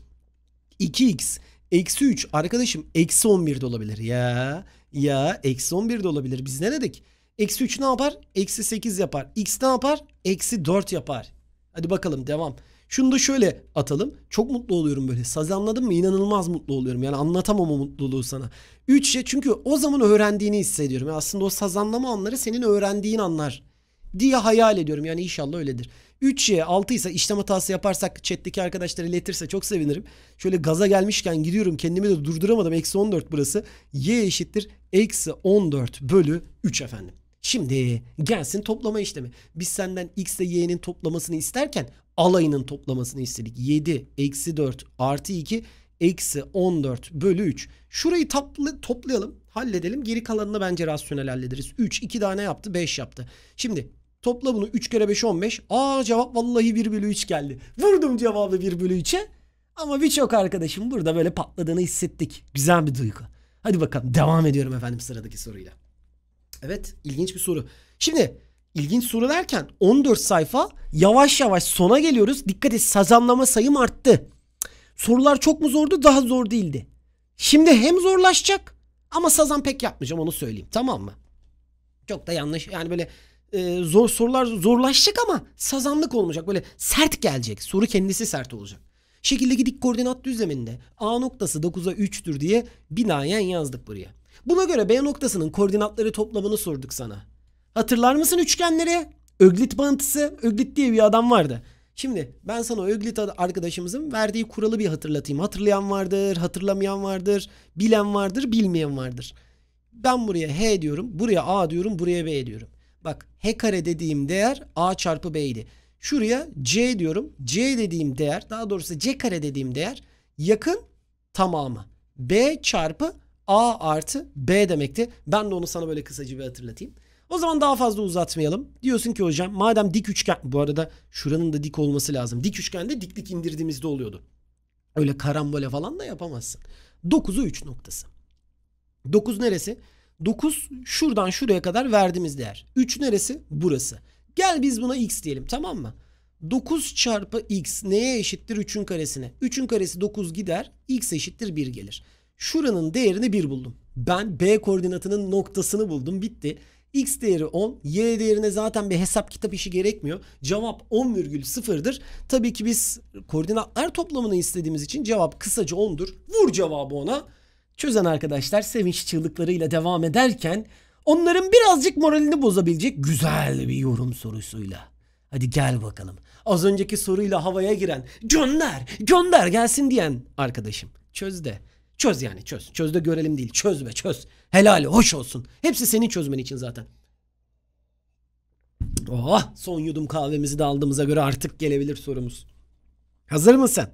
2x eksi 3 arkadaşım eksi 11 de olabilir. Ya ya eksi 11 de olabilir. Biz ne dedik? Eksi 3 ne yapar? Eksi 8 yapar. X ne yapar? Eksi 4 yapar. Hadi bakalım devam. Şunu da şöyle atalım. Çok mutlu oluyorum böyle. Saz anladın mı? İnanılmaz mutlu oluyorum. Yani anlatamam o mutluluğu sana. 3'ye çünkü o zaman öğrendiğini hissediyorum. Aslında o saz anlama anları senin öğrendiğin anlar diye hayal ediyorum. Yani inşallah öyledir. 3'ye 6 ise işlem hatası yaparsak chat'teki arkadaşlar iletirse çok sevinirim. Şöyle gaza gelmişken gidiyorum kendimi de durduramadım. Eksi 14 burası. Y eşittir eksi 14 bölü 3 efendim. Şimdi gelsin toplama işlemi. Biz senden x ile y'nin toplamasını isterken alayının toplamasını istedik. 7 eksi 4 artı 2 eksi 14 bölü 3. Şurayı topla, toplayalım halledelim. Geri kalanını bence rasyonel hallederiz. 3 2 tane yaptı 5 yaptı. Şimdi topla bunu 3 kere 5 15. Aa cevap vallahi 1 bölü 3 geldi. Vurdum cevabı 1 bölü 3'e. Ama birçok arkadaşım burada böyle patladığını hissettik. Güzel bir duygu. Hadi bakalım devam ediyorum efendim sıradaki soruyla. Evet ilginç bir soru. Şimdi ilginç soru derken 14 sayfa yavaş yavaş sona geliyoruz. Dikkat et sazanlama sayım arttı. Sorular çok mu zordu daha zor değildi. Şimdi hem zorlaşacak ama sazan pek yapmayacağım onu söyleyeyim tamam mı? Çok da yanlış yani böyle e, zor sorular zorlaşacak ama sazanlık olmayacak. Böyle sert gelecek. Soru kendisi sert olacak. Şekildeki dik koordinat düzleminde A noktası 9'a 3'tür diye binaen yazdık buraya. Buna göre B noktasının koordinatları toplamını sorduk sana. Hatırlar mısın üçgenleri? Öglit bağıntısı. Öglit diye bir adam vardı. Şimdi ben sana Öglit arkadaşımızın verdiği kuralı bir hatırlatayım. Hatırlayan vardır, hatırlamayan vardır, bilen vardır, bilmeyen vardır. Ben buraya H diyorum, buraya A diyorum, buraya B diyorum. Bak H kare dediğim değer A çarpı B idi. Şuraya C diyorum. C dediğim değer, daha doğrusu C kare dediğim değer yakın tamamı. B çarpı A artı B demekti. Ben de onu sana böyle kısaca bir hatırlatayım. O zaman daha fazla uzatmayalım. Diyorsun ki hocam madem dik üçgen bu arada şuranın da dik olması lazım. Dik üçgende diklik indirdiğimizde oluyordu. Öyle karambole falan da yapamazsın. 9'u 3 noktası. 9 neresi? 9 şuradan şuraya kadar verdiğimiz değer. 3 neresi? Burası. Gel biz buna x diyelim tamam mı? 9 çarpı x neye eşittir 3'ün karesine? 3'ün karesi 9 gider. x eşittir 1 gelir. Şuranın değerini 1 buldum. Ben B koordinatının noktasını buldum. Bitti. X değeri 10. Y değerine zaten bir hesap kitap işi gerekmiyor. Cevap 10,0'dır. Tabii ki biz koordinatlar toplamını istediğimiz için cevap kısaca 10'dur. Vur cevabı ona. Çözen arkadaşlar sevinç çığlıklarıyla devam ederken onların birazcık moralini bozabilecek güzel bir yorum sorusuyla. Hadi gel bakalım. Az önceki soruyla havaya giren gönder gönder gelsin diyen arkadaşım. Çöz de. Çöz yani çöz. Çöz de görelim değil. Çöz be çöz. Helali hoş olsun. Hepsi senin çözmen için zaten. Oh son yudum kahvemizi de aldığımıza göre artık gelebilir sorumuz. Hazır mısın?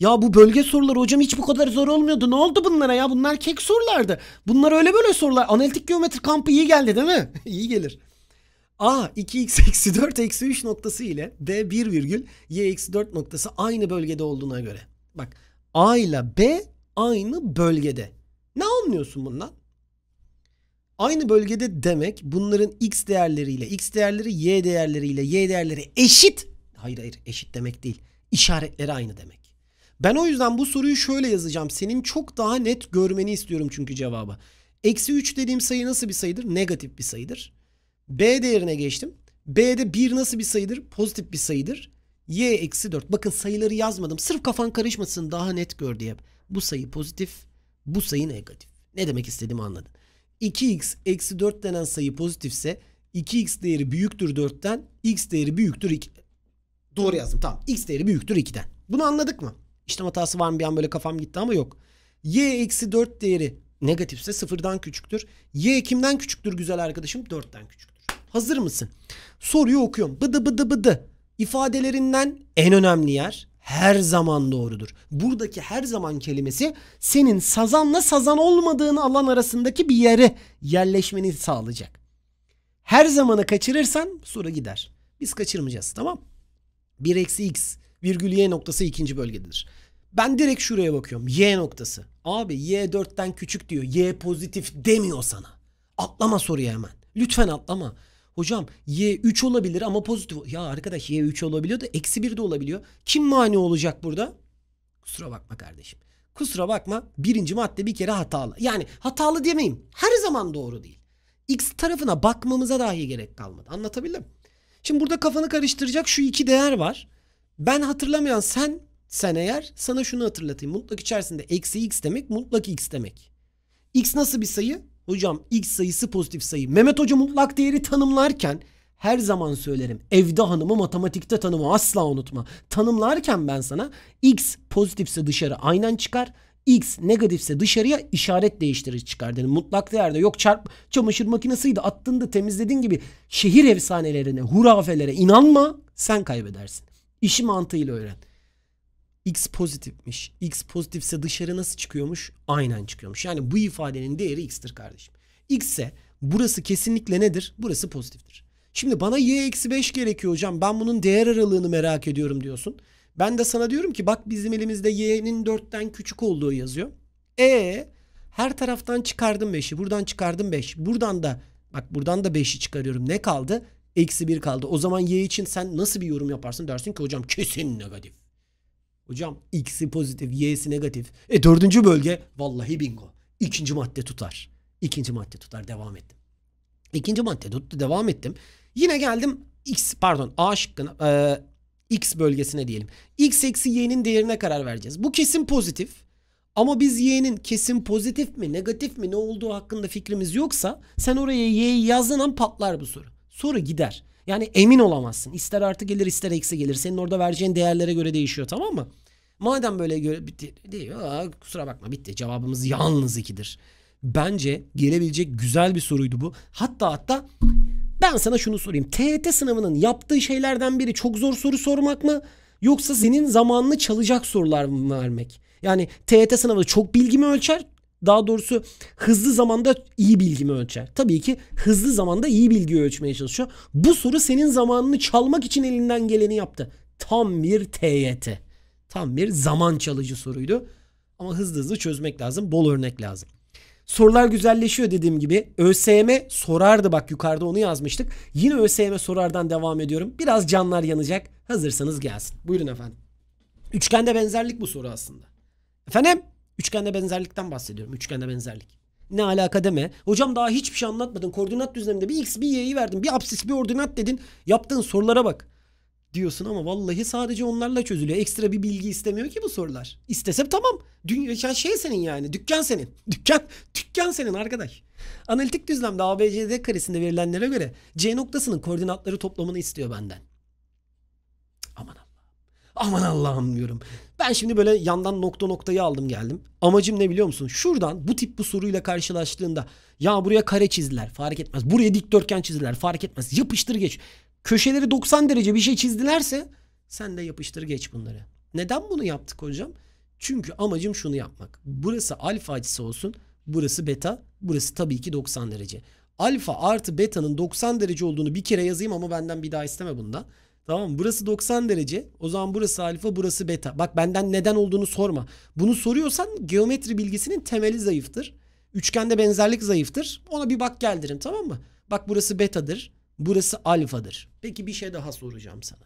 Ya bu bölge soruları hocam hiç bu kadar zor olmuyordu. Ne oldu bunlara ya? Bunlar kek sorulardı. Bunlar öyle böyle sorular. Analitik geometri kampı iyi geldi değil mi? iyi gelir. A 2x eksi 4 eksi 3 noktası ile B 1 virgül y eksi 4 noktası aynı bölgede olduğuna göre. Bak A ile B aynı bölgede. Ne anlıyorsun bundan? Aynı bölgede demek bunların x değerleriyle, x değerleri y değerleriyle, y değerleri eşit. Hayır hayır eşit demek değil. İşaretleri aynı demek. Ben o yüzden bu soruyu şöyle yazacağım. Senin çok daha net görmeni istiyorum çünkü cevabı. Eksi 3 dediğim sayı nasıl bir sayıdır? Negatif bir sayıdır. B değerine geçtim. B'de 1 nasıl bir sayıdır? Pozitif bir sayıdır. Y eksi 4. Bakın sayıları yazmadım. Sırf kafan karışmasın daha net gör diye. Bu sayı pozitif, bu sayı negatif. Ne demek istediğimi anladın. 2x eksi 4 denen sayı pozitifse 2x değeri büyüktür 4'ten, x değeri büyüktür 2. Doğru yazdım tamam. x değeri büyüktür 2'den. Bunu anladık mı? İşlem hatası var mı bir an böyle kafam gitti ama yok. y eksi 4 değeri negatifse sıfırdan küçüktür. Y kimden küçüktür güzel arkadaşım? 4'ten küçüktür. Hazır mısın? Soruyu okuyorum. Bıdı bıdı bıdı. İfadelerinden en önemli yer her zaman doğrudur. Buradaki her zaman kelimesi senin sazanla sazan olmadığın alan arasındaki bir yere yerleşmeni sağlayacak. Her zamanı kaçırırsan soru gider. Biz kaçırmayacağız tamam 1 eksi x virgül y noktası ikinci bölgededir. Ben direkt şuraya bakıyorum. Y noktası. Abi y 4'ten küçük diyor. Y pozitif demiyor sana. Atlama soruya hemen. Lütfen atlama. Hocam y 3 olabilir ama pozitif. Ya arkadaş y 3 olabiliyor da eksi 1 de olabiliyor. Kim mani olacak burada? Kusura bakma kardeşim. Kusura bakma birinci madde bir kere hatalı. Yani hatalı demeyeyim. Her zaman doğru değil. X tarafına bakmamıza dahi gerek kalmadı. Anlatabildim? Şimdi burada kafanı karıştıracak şu iki değer var. Ben hatırlamayan sen sen eğer sana şunu hatırlatayım. Mutlak içerisinde eksi x demek mutlak x demek. X nasıl bir sayı? Hocam x sayısı pozitif sayı. Mehmet Hoca mutlak değeri tanımlarken her zaman söylerim. Evde hanımı matematikte tanımı asla unutma. Tanımlarken ben sana x pozitifse dışarı aynen çıkar. X negatifse dışarıya işaret değiştirir çıkar dedim. Mutlak değerde yok çarp çamaşır makinesiydi attın da temizledin gibi şehir efsanelerine hurafelere inanma sen kaybedersin. İşi mantığıyla öğren. X pozitifmiş. X pozitifse dışarı nasıl çıkıyormuş? Aynen çıkıyormuş. Yani bu ifadenin değeri X'tir kardeşim. X ise burası kesinlikle nedir? Burası pozitiftir. Şimdi bana y eksi 5 gerekiyor hocam. Ben bunun değer aralığını merak ediyorum diyorsun. Ben de sana diyorum ki bak bizim elimizde y'nin 4'ten küçük olduğu yazıyor. E her taraftan çıkardım 5'i. Buradan çıkardım 5. Buradan da bak buradan da 5'i çıkarıyorum. Ne kaldı? Eksi 1 kaldı. O zaman y için sen nasıl bir yorum yaparsın? Dersin ki hocam kesin negatif. Hocam x'i pozitif, y'si negatif. E dördüncü bölge vallahi bingo. İkinci madde tutar. İkinci madde tutar. Devam ettim. İkinci madde tuttu. Devam ettim. Yine geldim x pardon A şıkkına e, x bölgesine diyelim. x eksi y'nin değerine karar vereceğiz. Bu kesin pozitif. Ama biz y'nin kesin pozitif mi negatif mi ne olduğu hakkında fikrimiz yoksa sen oraya y'yi yazdığın an patlar bu soru. Soru gider. Yani emin olamazsın. İster artı gelir ister eksi gelir. Senin orada vereceğin değerlere göre değişiyor tamam mı? Madem böyle göre bitti diyor. Aa, kusura bakma bitti. Cevabımız yalnız ikidir. Bence gelebilecek güzel bir soruydu bu. Hatta hatta ben sana şunu sorayım. TET sınavının yaptığı şeylerden biri çok zor soru sormak mı? Yoksa senin zamanını çalacak sorular mı vermek? Yani TET sınavı çok bilgi mi ölçer? Daha doğrusu hızlı zamanda iyi bilgi mi ölçer? Tabii ki hızlı zamanda iyi bilgi ölçmeye çalışıyor. Bu soru senin zamanını çalmak için elinden geleni yaptı. Tam bir TYT. Tam bir zaman çalıcı soruydu. Ama hızlı hızlı çözmek lazım. Bol örnek lazım. Sorular güzelleşiyor dediğim gibi. ÖSYM sorardı bak yukarıda onu yazmıştık. Yine ÖSYM sorardan devam ediyorum. Biraz canlar yanacak. Hazırsanız gelsin. Buyurun efendim. Üçgende benzerlik bu soru aslında. Efendim? Üçgende benzerlikten bahsediyorum. Üçgende benzerlik. Ne alaka deme. Hocam daha hiçbir şey anlatmadın. Koordinat düzleminde bir x bir y'yi verdin. Bir absis bir ordinat dedin. Yaptığın sorulara bak diyorsun ama vallahi sadece onlarla çözülüyor. Ekstra bir bilgi istemiyor ki bu sorular. İstese tamam. Dünya şey senin yani. Dükkan senin. Dükkan dükkan senin arkadaş. Analitik düzlemde ABCD karesinde verilenlere göre C noktasının koordinatları toplamını istiyor benden. Aman Allah. Aman Allah'ım diyorum. Ben şimdi böyle yandan nokta noktayı aldım geldim. Amacım ne biliyor musun? Şuradan bu tip bu soruyla karşılaştığında ya buraya kare çizdiler fark etmez. Buraya dikdörtgen çizdiler fark etmez. Yapıştır geç köşeleri 90 derece bir şey çizdilerse sen de yapıştır geç bunları. Neden bunu yaptık hocam? Çünkü amacım şunu yapmak. Burası alfa açısı olsun. Burası beta. Burası tabii ki 90 derece. Alfa artı beta'nın 90 derece olduğunu bir kere yazayım ama benden bir daha isteme bunda. Tamam? Burası 90 derece. O zaman burası alfa, burası beta. Bak benden neden olduğunu sorma. Bunu soruyorsan geometri bilgisinin temeli zayıftır. Üçgende benzerlik zayıftır. Ona bir bak geldirin tamam mı? Bak burası betadır. Burası alfadır. Peki bir şey daha soracağım sana.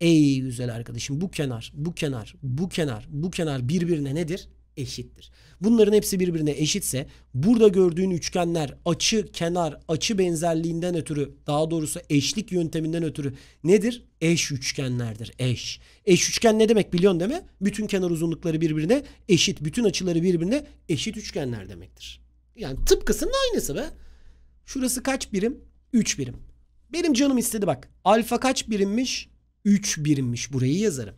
Ey güzel arkadaşım bu kenar, bu kenar, bu kenar, bu kenar birbirine nedir? Eşittir. Bunların hepsi birbirine eşitse burada gördüğün üçgenler açı, kenar, açı benzerliğinden ötürü daha doğrusu eşlik yönteminden ötürü nedir? Eş üçgenlerdir. Eş. Eş üçgen ne demek biliyorsun değil mi? Bütün kenar uzunlukları birbirine eşit, bütün açıları birbirine eşit üçgenler demektir. Yani tıpkısının aynısı be. Şurası kaç birim? 3 birim. Benim canım istedi bak. Alfa kaç birimmiş? 3 birimmiş. Burayı yazarım.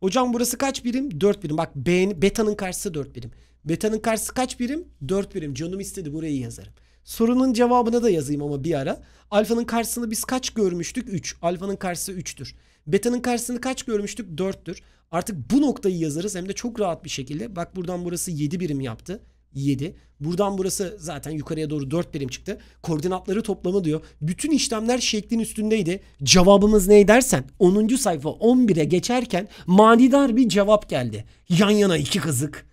Hocam burası kaç birim? 4 birim. Bak beta'nın karşısı 4 birim. Beta'nın karşısı kaç birim? 4 birim. Canım istedi burayı yazarım. Sorunun cevabını da yazayım ama bir ara. Alfanın karşısını biz kaç görmüştük? 3. Alfanın karşısı 3'tür. Beta'nın karşısını kaç görmüştük? 4'tür. Artık bu noktayı yazarız hem de çok rahat bir şekilde. Bak buradan burası 7 birim yaptı. 7. Buradan burası zaten yukarıya doğru 4 birim çıktı. Koordinatları toplamı diyor. Bütün işlemler şeklin üstündeydi. Cevabımız ne dersen 10. sayfa 11'e geçerken manidar bir cevap geldi. Yan yana iki kızık.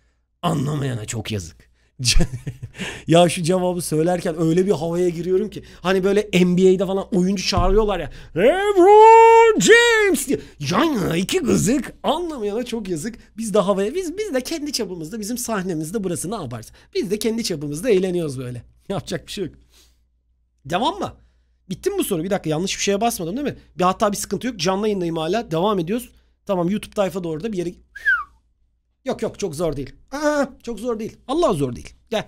Anlamayana çok yazık. ya şu cevabı söylerken öyle bir havaya giriyorum ki. Hani böyle NBA'de falan oyuncu çağırıyorlar ya. LeBron James diye. Yan yana iki kızık. Anlamayana çok yazık. Biz de havaya biz, biz de kendi çapımızda bizim sahnemizde burası ne yaparız? Biz de kendi çapımızda eğleniyoruz böyle. Yapacak bir şey yok. Devam mı? Bitti mi bu soru? Bir dakika yanlış bir şeye basmadım değil mi? Bir hatta bir sıkıntı yok. Canlı yayındayım hala. Devam ediyoruz. Tamam YouTube tayfa da bir yere... Yok yok çok zor değil. Aa, çok zor değil. Allah zor değil. Gel.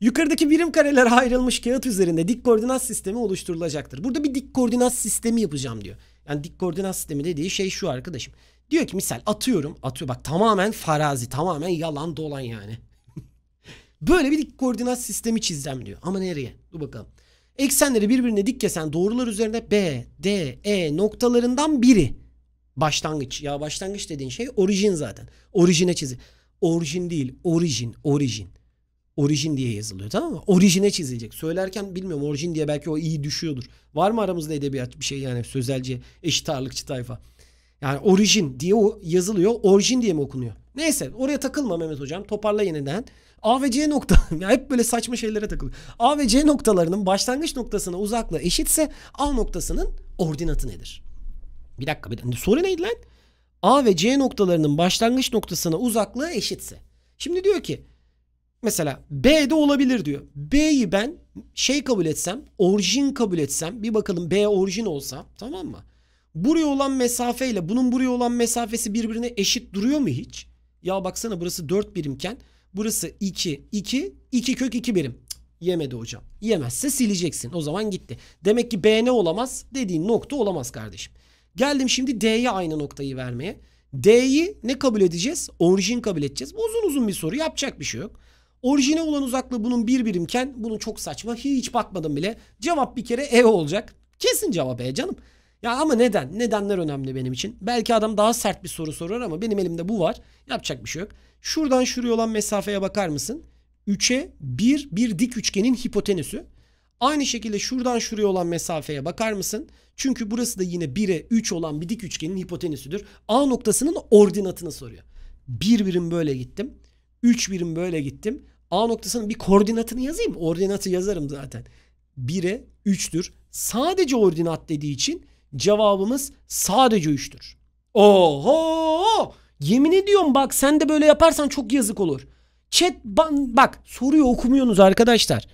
Yukarıdaki birim karelere ayrılmış kağıt üzerinde dik koordinat sistemi oluşturulacaktır. Burada bir dik koordinat sistemi yapacağım diyor. Yani dik koordinat sistemi dediği şey şu arkadaşım. Diyor ki misal atıyorum. Atıyor bak tamamen farazi. Tamamen yalan dolan yani. Böyle bir dik koordinat sistemi çizeceğim diyor. Ama nereye? Dur bakalım. Eksenleri birbirine dik kesen doğrular üzerinde B, D, E noktalarından biri. Başlangıç. Ya başlangıç dediğin şey orijin zaten. Orijine çizi. Orijin değil. Orijin. Orijin. Orijin diye yazılıyor tamam mı? Orijine çizilecek. Söylerken bilmiyorum orijin diye belki o iyi düşüyordur. Var mı aramızda edebiyat bir şey yani sözelci eşit ağırlıkçı tayfa? Yani orijin diye o yazılıyor. Orijin diye mi okunuyor? Neyse oraya takılma Mehmet hocam. Toparla yeniden. A ve C nokta ya hep böyle saçma şeylere takılıyor. A ve C noktalarının başlangıç noktasına uzaklığı eşitse A noktasının ordinatı nedir? Bir dakika bir dakika. Soru neydi lan? A ve C noktalarının başlangıç noktasına uzaklığı eşitse. Şimdi diyor ki mesela B de olabilir diyor. B'yi ben şey kabul etsem, orijin kabul etsem, bir bakalım B orijin olsa, tamam mı? Buraya olan mesafeyle bunun buraya olan mesafesi birbirine eşit duruyor mu hiç? Ya baksana burası 4 birimken burası 2, 2, 2 kök 2 birim. Cık, yemedi hocam. Yemezse sileceksin. O zaman gitti. Demek ki B ne olamaz? Dediğin nokta olamaz kardeşim. Geldim şimdi D'ye aynı noktayı vermeye. D'yi ne kabul edeceğiz? Orijin kabul edeceğiz. Uzun uzun bir soru yapacak bir şey yok. Orijine olan uzaklığı bunun bir birimken bunun çok saçma. Hiç bakmadım bile. Cevap bir kere E olacak. Kesin cevap E canım. Ya ama neden? Nedenler önemli benim için. Belki adam daha sert bir soru sorar ama benim elimde bu var. Yapacak bir şey yok. Şuradan şuraya olan mesafeye bakar mısın? 3'e 1 bir dik üçgenin hipotenüsü. Aynı şekilde şuradan şuraya olan mesafeye bakar mısın? Çünkü burası da yine 1'e 3 olan bir dik üçgenin hipotenüsüdür. A noktasının ordinatını soruyor. Bir birim böyle gittim. 3 birim böyle gittim. A noktasının bir koordinatını yazayım. Ordinatı yazarım zaten. 1'e 3'tür. Sadece ordinat dediği için cevabımız sadece 3'tür. Oho! Yemin ediyorum bak sen de böyle yaparsan çok yazık olur. Chat bak soruyu okumuyorsunuz arkadaşlar.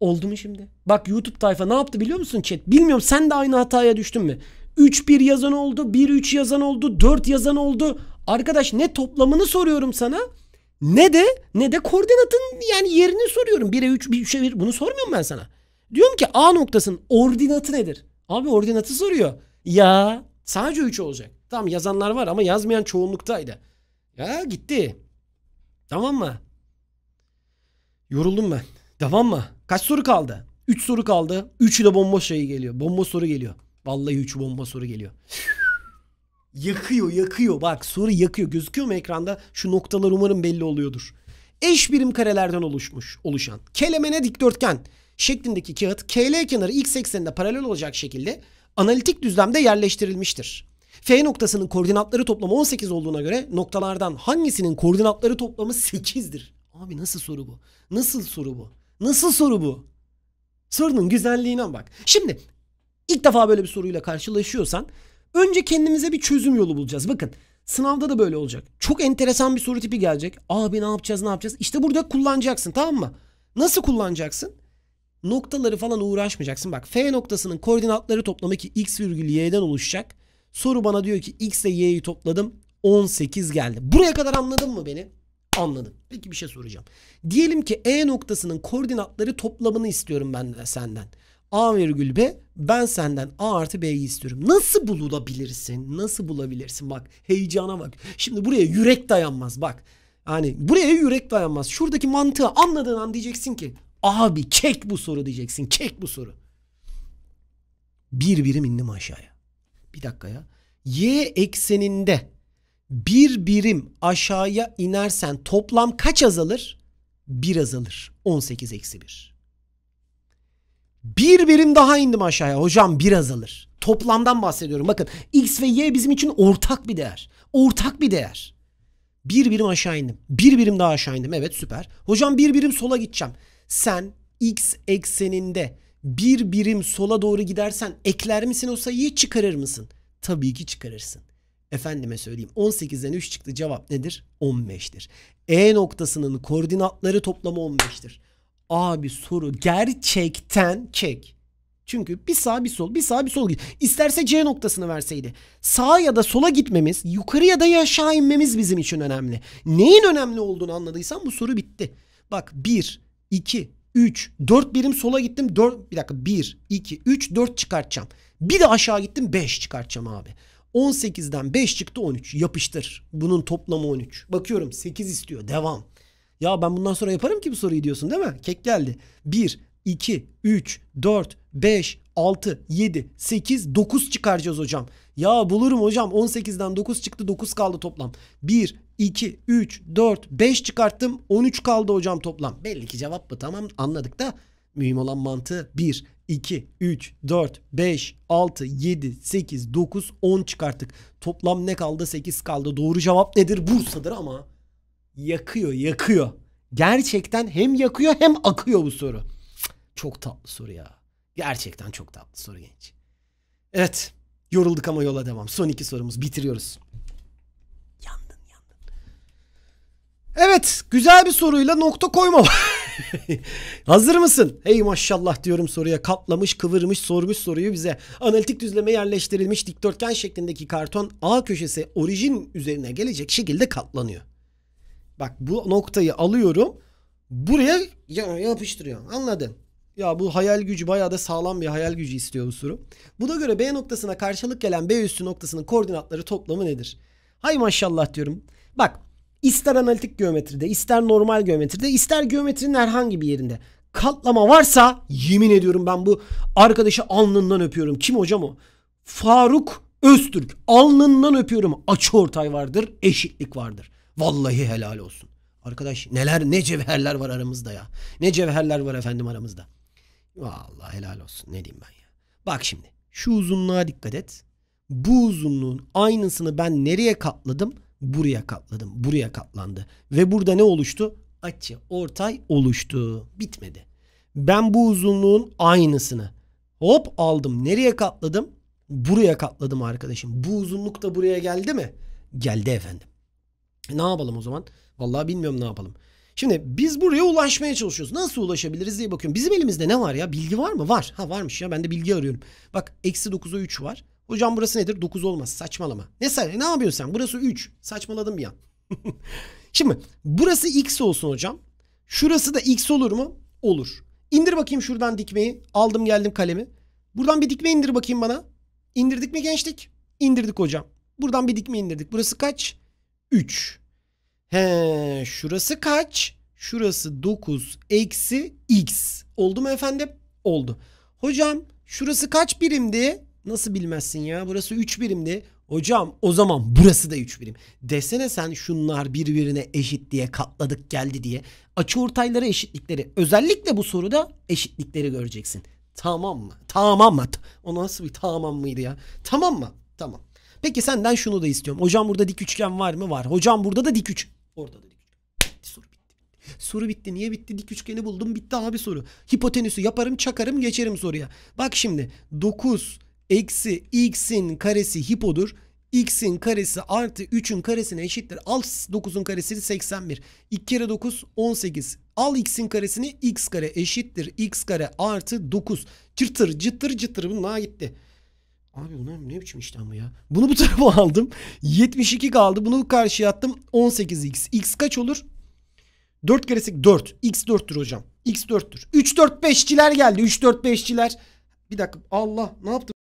Oldu mu şimdi? Bak YouTube tayfa ne yaptı biliyor musun chat? Bilmiyorum sen de aynı hataya düştün mü? 3-1 yazan oldu, 1-3 yazan oldu, 4 yazan oldu. Arkadaş ne toplamını soruyorum sana ne de ne de koordinatın yani yerini soruyorum. 1'e 3, 3'e 1 bunu sormuyorum ben sana. Diyorum ki A noktasının ordinatı nedir? Abi ordinatı soruyor. Ya sadece 3 olacak. Tamam yazanlar var ama yazmayan çoğunluktaydı. Ya gitti. Tamam mı? Yoruldum ben. Tamam mı? Kaç soru kaldı? 3 soru kaldı. 3'ü de bomboş şey geliyor. Bomba soru geliyor. Vallahi 3 bomba soru geliyor. yakıyor yakıyor. Bak soru yakıyor. Gözüküyor mu ekranda? Şu noktalar umarım belli oluyordur. Eş birim karelerden oluşmuş, oluşan kelemene dikdörtgen şeklindeki kağıt KL kenarı x ekseninde paralel olacak şekilde analitik düzlemde yerleştirilmiştir. F noktasının koordinatları toplamı 18 olduğuna göre noktalardan hangisinin koordinatları toplamı 8'dir? Abi nasıl soru bu? Nasıl soru bu? Nasıl soru bu? Sorunun güzelliğine bak. Şimdi ilk defa böyle bir soruyla karşılaşıyorsan önce kendimize bir çözüm yolu bulacağız. Bakın sınavda da böyle olacak. Çok enteresan bir soru tipi gelecek. Abi ne yapacağız ne yapacağız? İşte burada kullanacaksın tamam mı? Nasıl kullanacaksın? Noktaları falan uğraşmayacaksın. Bak F noktasının koordinatları toplamı ki x virgül y'den oluşacak. Soru bana diyor ki x ile y'yi topladım 18 geldi. Buraya kadar anladın mı beni? Anladım. Peki bir şey soracağım. Diyelim ki E noktasının koordinatları toplamını istiyorum ben de senden. A virgül B ben senden A artı B'yi istiyorum. Nasıl bulabilirsin? Nasıl bulabilirsin? Bak heyecana bak. Şimdi buraya yürek dayanmaz bak. Yani buraya yürek dayanmaz. Şuradaki mantığı anladığın an diyeceksin ki abi kek bu soru diyeceksin. Kek bu soru. Bir birim indim aşağıya. Bir dakika ya. Y ekseninde bir birim aşağıya inersen toplam kaç azalır? Bir azalır. 18 eksi 1. Bir birim daha indim aşağıya. Hocam bir azalır. Toplamdan bahsediyorum. Bakın x ve y bizim için ortak bir değer. Ortak bir değer. Bir birim aşağı indim. Bir birim daha aşağı indim. Evet süper. Hocam bir birim sola gideceğim. Sen x ekseninde bir birim sola doğru gidersen ekler misin o sayıyı çıkarır mısın? Tabii ki çıkarırsın. Efendime söyleyeyim 18'den 3 çıktı cevap nedir? 15'tir. E noktasının koordinatları toplamı 15'tir. Abi soru gerçekten kek. Çünkü bir sağ bir sol bir sağ bir sol git. İsterse C noktasını verseydi. Sağa ya da sola gitmemiz yukarı ya da aşağı inmemiz bizim için önemli. Neyin önemli olduğunu anladıysan bu soru bitti. Bak 1, 2, 3, 4 birim sola gittim. 4, bir dakika 1, 2, 3, 4 çıkartacağım. Bir de aşağı gittim 5 çıkartacağım abi. 18'den 5 çıktı 13. Yapıştır. Bunun toplamı 13. Bakıyorum 8 istiyor. Devam. Ya ben bundan sonra yaparım ki bu soruyu diyorsun değil mi? Kek geldi. 1, 2, 3, 4, 5, 6, 7, 8, 9 çıkaracağız hocam. Ya bulurum hocam 18'den 9 çıktı 9 kaldı toplam. 1, 2, 3, 4, 5 çıkarttım 13 kaldı hocam toplam. Belli ki cevap bu tamam anladık da mühim olan mantığı 1, 2, 3, 4, 5, 6, 7, 8, 9, 10 çıkarttık. Toplam ne kaldı? 8 kaldı. Doğru cevap nedir? Bursa'dır ama yakıyor yakıyor. Gerçekten hem yakıyor hem akıyor bu soru. Çok tatlı soru ya. Gerçekten çok tatlı soru genç. Evet. Yorulduk ama yola devam. Son iki sorumuz. Bitiriyoruz. Evet. Güzel bir soruyla nokta koyma. Hazır mısın? Hey maşallah diyorum soruya. Katlamış, kıvırmış, sormuş soruyu bize. Analitik düzleme yerleştirilmiş dikdörtgen şeklindeki karton A köşesi orijin üzerine gelecek şekilde katlanıyor. Bak bu noktayı alıyorum. Buraya yapıştırıyorum. Anladın? Ya bu hayal gücü bayağı da sağlam bir hayal gücü istiyor bu soru. Buna göre B noktasına karşılık gelen B üssü noktasının koordinatları toplamı nedir? Hay maşallah diyorum. Bak ister analitik geometride ister normal geometride ister geometrinin herhangi bir yerinde katlama varsa yemin ediyorum ben bu arkadaşı alnından öpüyorum. Kim hocam o? Faruk Öztürk. Alnından öpüyorum. Açı ortay vardır, eşitlik vardır. Vallahi helal olsun. Arkadaş neler ne cevherler var aramızda ya. Ne cevherler var efendim aramızda. Vallahi helal olsun ne diyeyim ben ya. Bak şimdi şu uzunluğa dikkat et. Bu uzunluğun aynısını ben nereye katladım? Buraya katladım. Buraya katlandı. Ve burada ne oluştu? Açı ortay oluştu. Bitmedi. Ben bu uzunluğun aynısını hop aldım. Nereye katladım? Buraya katladım arkadaşım. Bu uzunluk da buraya geldi mi? Geldi efendim. Ne yapalım o zaman? Vallahi bilmiyorum ne yapalım. Şimdi biz buraya ulaşmaya çalışıyoruz. Nasıl ulaşabiliriz diye bakıyorum. Bizim elimizde ne var ya? Bilgi var mı? Var. Ha varmış ya ben de bilgi arıyorum. Bak eksi 9'a 3 var. Hocam burası nedir? 9 olmaz. Saçmalama. Ne, ne yapıyorsun sen? Burası 3. Saçmaladım bir an. Şimdi burası x olsun hocam. Şurası da x olur mu? Olur. İndir bakayım şuradan dikmeyi. Aldım geldim kalemi. Buradan bir dikme indir bakayım bana. İndirdik mi gençlik? İndirdik hocam. Buradan bir dikme indirdik. Burası kaç? 3. He, şurası kaç? Şurası 9 eksi x. Oldu mu efendim? Oldu. Hocam şurası kaç birimdi? Nasıl bilmezsin ya? Burası 3 birimdi. Hocam o zaman burası da 3 birim. Desene sen şunlar birbirine eşit diye katladık geldi diye. Açı ortayları eşitlikleri. Özellikle bu soruda eşitlikleri göreceksin. Tamam mı? Tamam mı? O nasıl bir tamam mıydı ya? Tamam mı? Tamam. Peki senden şunu da istiyorum. Hocam burada dik üçgen var mı? Var. Hocam burada da dik üç. Orada da dik üçgen. Bitti soru bitti. Soru bitti. Niye bitti? Dik üçgeni buldum. Bitti abi soru. Hipotenüsü yaparım çakarım geçerim soruya. Bak şimdi 9 eksi x'in karesi hipodur. x'in karesi artı 3'ün karesine eşittir. Al 9'un karesini 81. 2 kere 9 18. Al x'in karesini x kare eşittir. x kare artı 9. Cıtır cıtır cıtır bunlar gitti. Abi bunlar ne biçim işlem bu ya? Bunu bu tarafa aldım. 72 kaldı. Bunu karşıya attım. 18x. X kaç olur? 4 keresi 4. X 4'tür hocam. X 4'tür. 3 4 5'çiler geldi. 3 4 5'çiler. Bir dakika. Allah ne yaptım?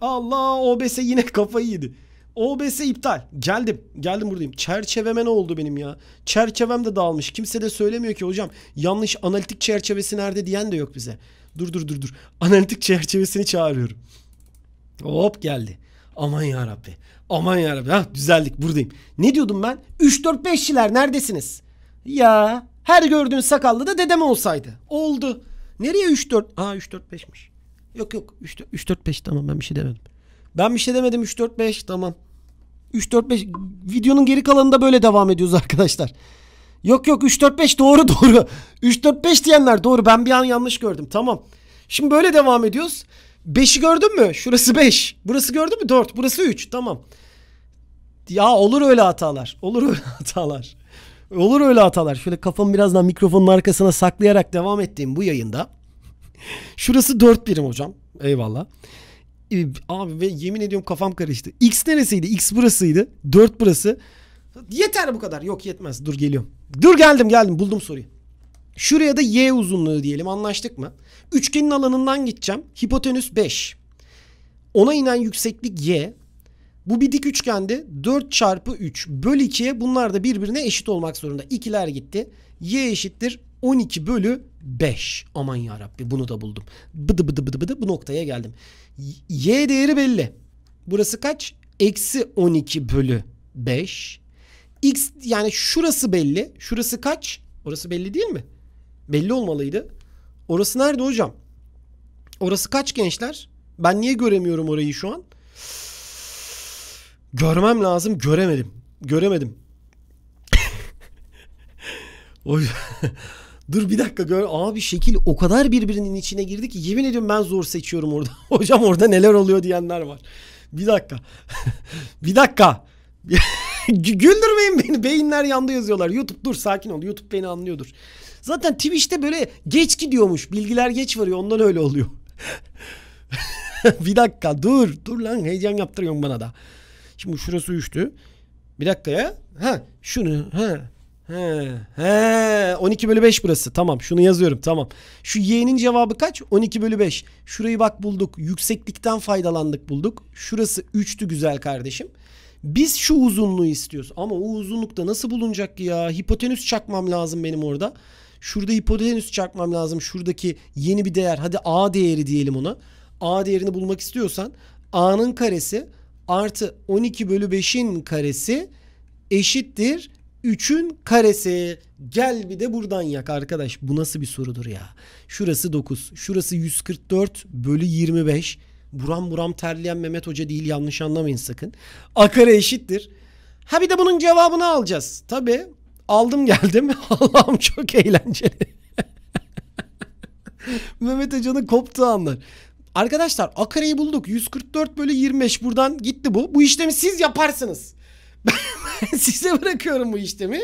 Allah OBS yine kafayı yedi. OBS iptal. Geldim. Geldim buradayım. Çerçeveme ne oldu benim ya? Çerçevem de dağılmış. Kimse de söylemiyor ki hocam. Yanlış analitik çerçevesi nerede diyen de yok bize. Dur dur dur dur. Analitik çerçevesini çağırıyorum. Hop geldi. Aman ya Rabbi. Aman ya Rabbi. Ha düzeldik buradayım. Ne diyordum ben? 3 4 5'çiler neredesiniz? Ya her gördüğün sakallı da dedem olsaydı. Oldu. Nereye 3 4? Aa 3 4 5'miş. Yok yok 3 4, 3 4 5 tamam ben bir şey demedim. Ben bir şey demedim 3 4 5 tamam. 3 4 5 videonun geri kalanında böyle devam ediyoruz arkadaşlar. Yok yok 3 4 5 doğru doğru. 3 4 5 diyenler doğru. Ben bir an yanlış gördüm. Tamam. Şimdi böyle devam ediyoruz. 5'i gördün mü? Şurası 5. Burası gördün mü? 4. Burası 3. Tamam. Ya olur öyle hatalar. Olur öyle hatalar. Olur öyle hatalar. Şöyle kafamı birazdan mikrofonun arkasına saklayarak devam ettiğim bu yayında. Şurası 4 birim hocam. Eyvallah. Ee, Abi ve yemin ediyorum kafam karıştı. X neresiydi? X burasıydı. 4 burası. Yeter bu kadar. Yok yetmez. Dur geliyorum. Dur geldim geldim. Buldum soruyu. Şuraya da y uzunluğu diyelim. Anlaştık mı? Üçgenin alanından gideceğim. Hipotenüs 5. Ona inen yükseklik y. Bu bir dik üçgende 4 çarpı 3 bölü 2'ye bunlar da birbirine eşit olmak zorunda. İkiler gitti. Y eşittir 12 bölü 5. Aman ya Rabbi bunu da buldum. Bıdı bıdı bıdı bıdı bu noktaya geldim. Y değeri belli. Burası kaç? Eksi 12 bölü 5. X yani şurası belli. Şurası kaç? Orası belli değil mi? Belli olmalıydı. Orası nerede hocam? Orası kaç gençler? Ben niye göremiyorum orayı şu an? Görmem lazım. Göremedim. Göremedim. Oy. Dur bir dakika gör. Abi şekil o kadar birbirinin içine girdi ki yemin ediyorum ben zor seçiyorum orada. Hocam orada neler oluyor diyenler var. Bir dakika. bir dakika. Güldürmeyin beni. Beyinler yandı yazıyorlar. YouTube dur sakin ol. YouTube beni anlıyordur. Zaten Twitch'te böyle geç gidiyormuş. Bilgiler geç varıyor. Ondan öyle oluyor. bir dakika dur. Dur lan heyecan yaptırıyorsun bana da. Şimdi şurası üçtü. Bir dakika ya. Ha şunu ha. He, he, 12 bölü 5 burası. Tamam şunu yazıyorum tamam. Şu y'nin cevabı kaç? 12 bölü 5. Şurayı bak bulduk. Yükseklikten faydalandık bulduk. Şurası 3'tü güzel kardeşim. Biz şu uzunluğu istiyoruz. Ama o uzunlukta nasıl bulunacak ya? Hipotenüs çakmam lazım benim orada. Şurada hipotenüs çakmam lazım. Şuradaki yeni bir değer. Hadi a değeri diyelim ona. a değerini bulmak istiyorsan a'nın karesi artı 12 bölü 5'in karesi eşittir 3'ün karesi. Gel bir de buradan yak arkadaş. Bu nasıl bir sorudur ya? Şurası 9. Şurası 144 bölü 25. Buram buram terleyen Mehmet Hoca değil yanlış anlamayın sakın. A kare eşittir. Ha bir de bunun cevabını alacağız. Tabi aldım geldim. Allah'ım çok eğlenceli. Mehmet Hoca'nın koptuğu anlar. Arkadaşlar A kareyi bulduk. 144 bölü 25 buradan gitti bu. Bu işlemi siz yaparsınız. Ben size bırakıyorum bu işlemi.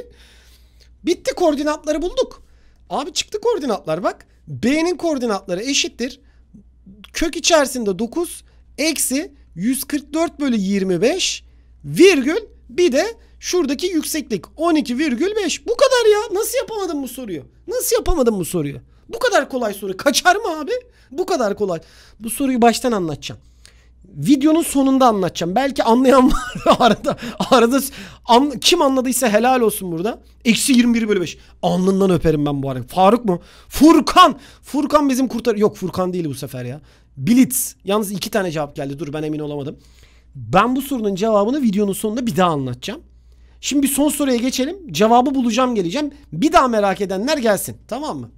Bitti koordinatları bulduk. Abi çıktı koordinatlar bak. B'nin koordinatları eşittir. Kök içerisinde 9 eksi 144 bölü 25 virgül bir de şuradaki yükseklik 12,5. Bu kadar ya. Nasıl yapamadım bu soruyu? Nasıl yapamadım bu soruyu? Bu kadar kolay soru. Kaçar mı abi? Bu kadar kolay. Bu soruyu baştan anlatacağım videonun sonunda anlatacağım. Belki anlayan var arada. Arada an, kim anladıysa helal olsun burada. Eksi 21 bölü 5. Alnından öperim ben bu arada. Faruk mu? Furkan. Furkan bizim kurtar... Yok Furkan değil bu sefer ya. Blitz. Yalnız iki tane cevap geldi. Dur ben emin olamadım. Ben bu sorunun cevabını videonun sonunda bir daha anlatacağım. Şimdi bir son soruya geçelim. Cevabı bulacağım geleceğim. Bir daha merak edenler gelsin. Tamam mı?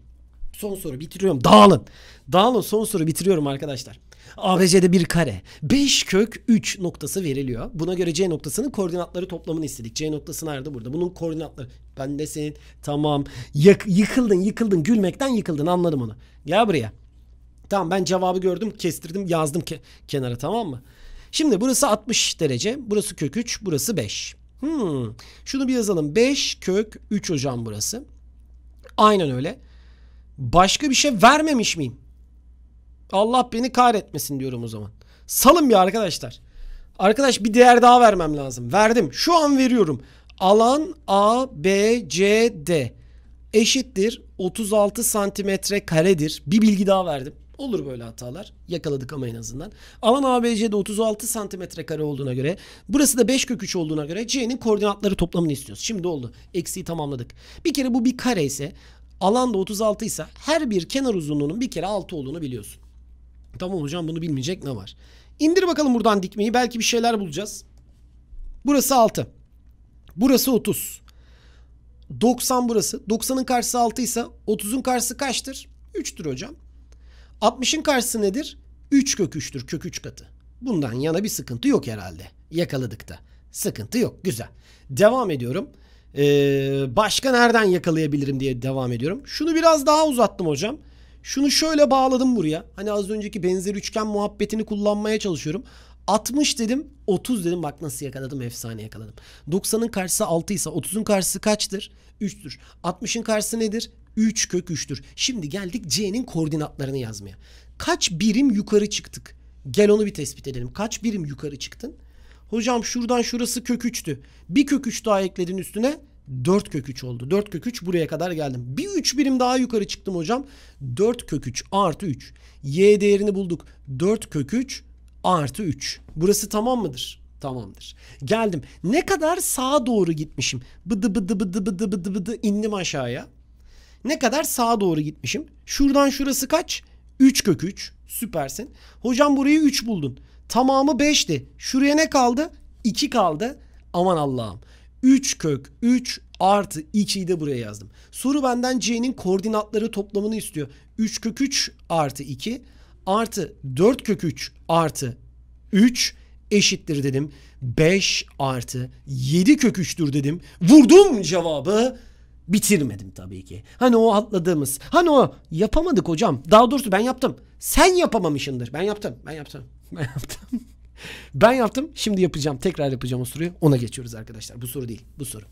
Son soru bitiriyorum. Dağılın. Dağılın son soru bitiriyorum arkadaşlar. ABC'de bir kare. 5 kök 3 noktası veriliyor. Buna göre C noktasının koordinatları toplamını istedik. C noktası nerede burada? Bunun koordinatları. Ben desin. Tamam. Yak, yıkıldın yıkıldın. Gülmekten yıkıldın anladım onu. Gel buraya. Tamam ben cevabı gördüm. Kestirdim yazdım ke kenara tamam mı? Şimdi burası 60 derece. Burası kök 3. Burası 5. Hmm. Şunu bir yazalım. 5 kök 3 hocam burası. Aynen öyle. Başka bir şey vermemiş miyim? Allah beni kahretmesin diyorum o zaman. Salın bir arkadaşlar. Arkadaş bir değer daha vermem lazım. Verdim. Şu an veriyorum. Alan A, B, C, D eşittir 36 santimetre karedir. Bir bilgi daha verdim. Olur böyle hatalar. Yakaladık ama en azından. Alan ABC'de 36 santimetre kare olduğuna göre burası da 5 kök 3 olduğuna göre C'nin koordinatları toplamını istiyoruz. Şimdi oldu. Eksiği tamamladık. Bir kere bu bir kare ise alan da 36 ise her bir kenar uzunluğunun bir kere 6 olduğunu biliyorsun. Tamam hocam bunu bilmeyecek ne var? İndir bakalım buradan dikmeyi. Belki bir şeyler bulacağız. Burası 6. Burası 30. 90 burası. 90'ın karşısı 6 ise 30'un karşısı kaçtır? 3'tür hocam. 60'ın karşısı nedir? 3 kök 3'tür. Kök 3 katı. Bundan yana bir sıkıntı yok herhalde. Yakaladık da. Sıkıntı yok. Güzel. Devam ediyorum. Ee, başka nereden yakalayabilirim diye devam ediyorum. Şunu biraz daha uzattım hocam. Şunu şöyle bağladım buraya. Hani az önceki benzer üçgen muhabbetini kullanmaya çalışıyorum. 60 dedim 30 dedim bak nasıl yakaladım efsane yakaladım. 90'ın karşısı 6 ise 30'un karşısı kaçtır? 3'tür. 60'ın karşısı nedir? 3 kök 3'tür. Şimdi geldik C'nin koordinatlarını yazmaya. Kaç birim yukarı çıktık? Gel onu bir tespit edelim. Kaç birim yukarı çıktın? Hocam şuradan şurası kök 3'tü. Bir kök 3 daha ekledin üstüne 4 kök 3 oldu. 4 kök 3 buraya kadar geldim. Bir 3 birim daha yukarı çıktım hocam. 4 kök 3 artı 3. Y değerini bulduk. 4 kök 3 artı 3. Burası tamam mıdır? Tamamdır. Geldim. Ne kadar sağa doğru gitmişim. Bıdı bıdı bıdı bıdı bıdı bıdı indim aşağıya. Ne kadar sağa doğru gitmişim. Şuradan şurası kaç? 3 kök 3. Süpersin. Hocam burayı 3 buldun. Tamamı 5'ti. Şuraya ne kaldı? 2 kaldı. Aman Allah'ım. 3 kök 3 artı 2'yi de buraya yazdım. Soru benden C'nin koordinatları toplamını istiyor. 3 kök 3 artı 2 artı 4 kök 3 artı 3 eşittir dedim. 5 artı 7 kök 3'tür dedim. Vurdum cevabı. Bitirmedim tabii ki. Hani o atladığımız. Hani o yapamadık hocam. Daha doğrusu ben yaptım. Sen yapamamışsındır. Ben yaptım. Ben yaptım. Ben yaptım. ben yaptım. Şimdi yapacağım. Tekrar yapacağım o soruyu. Ona geçiyoruz arkadaşlar. Bu soru değil. Bu soru.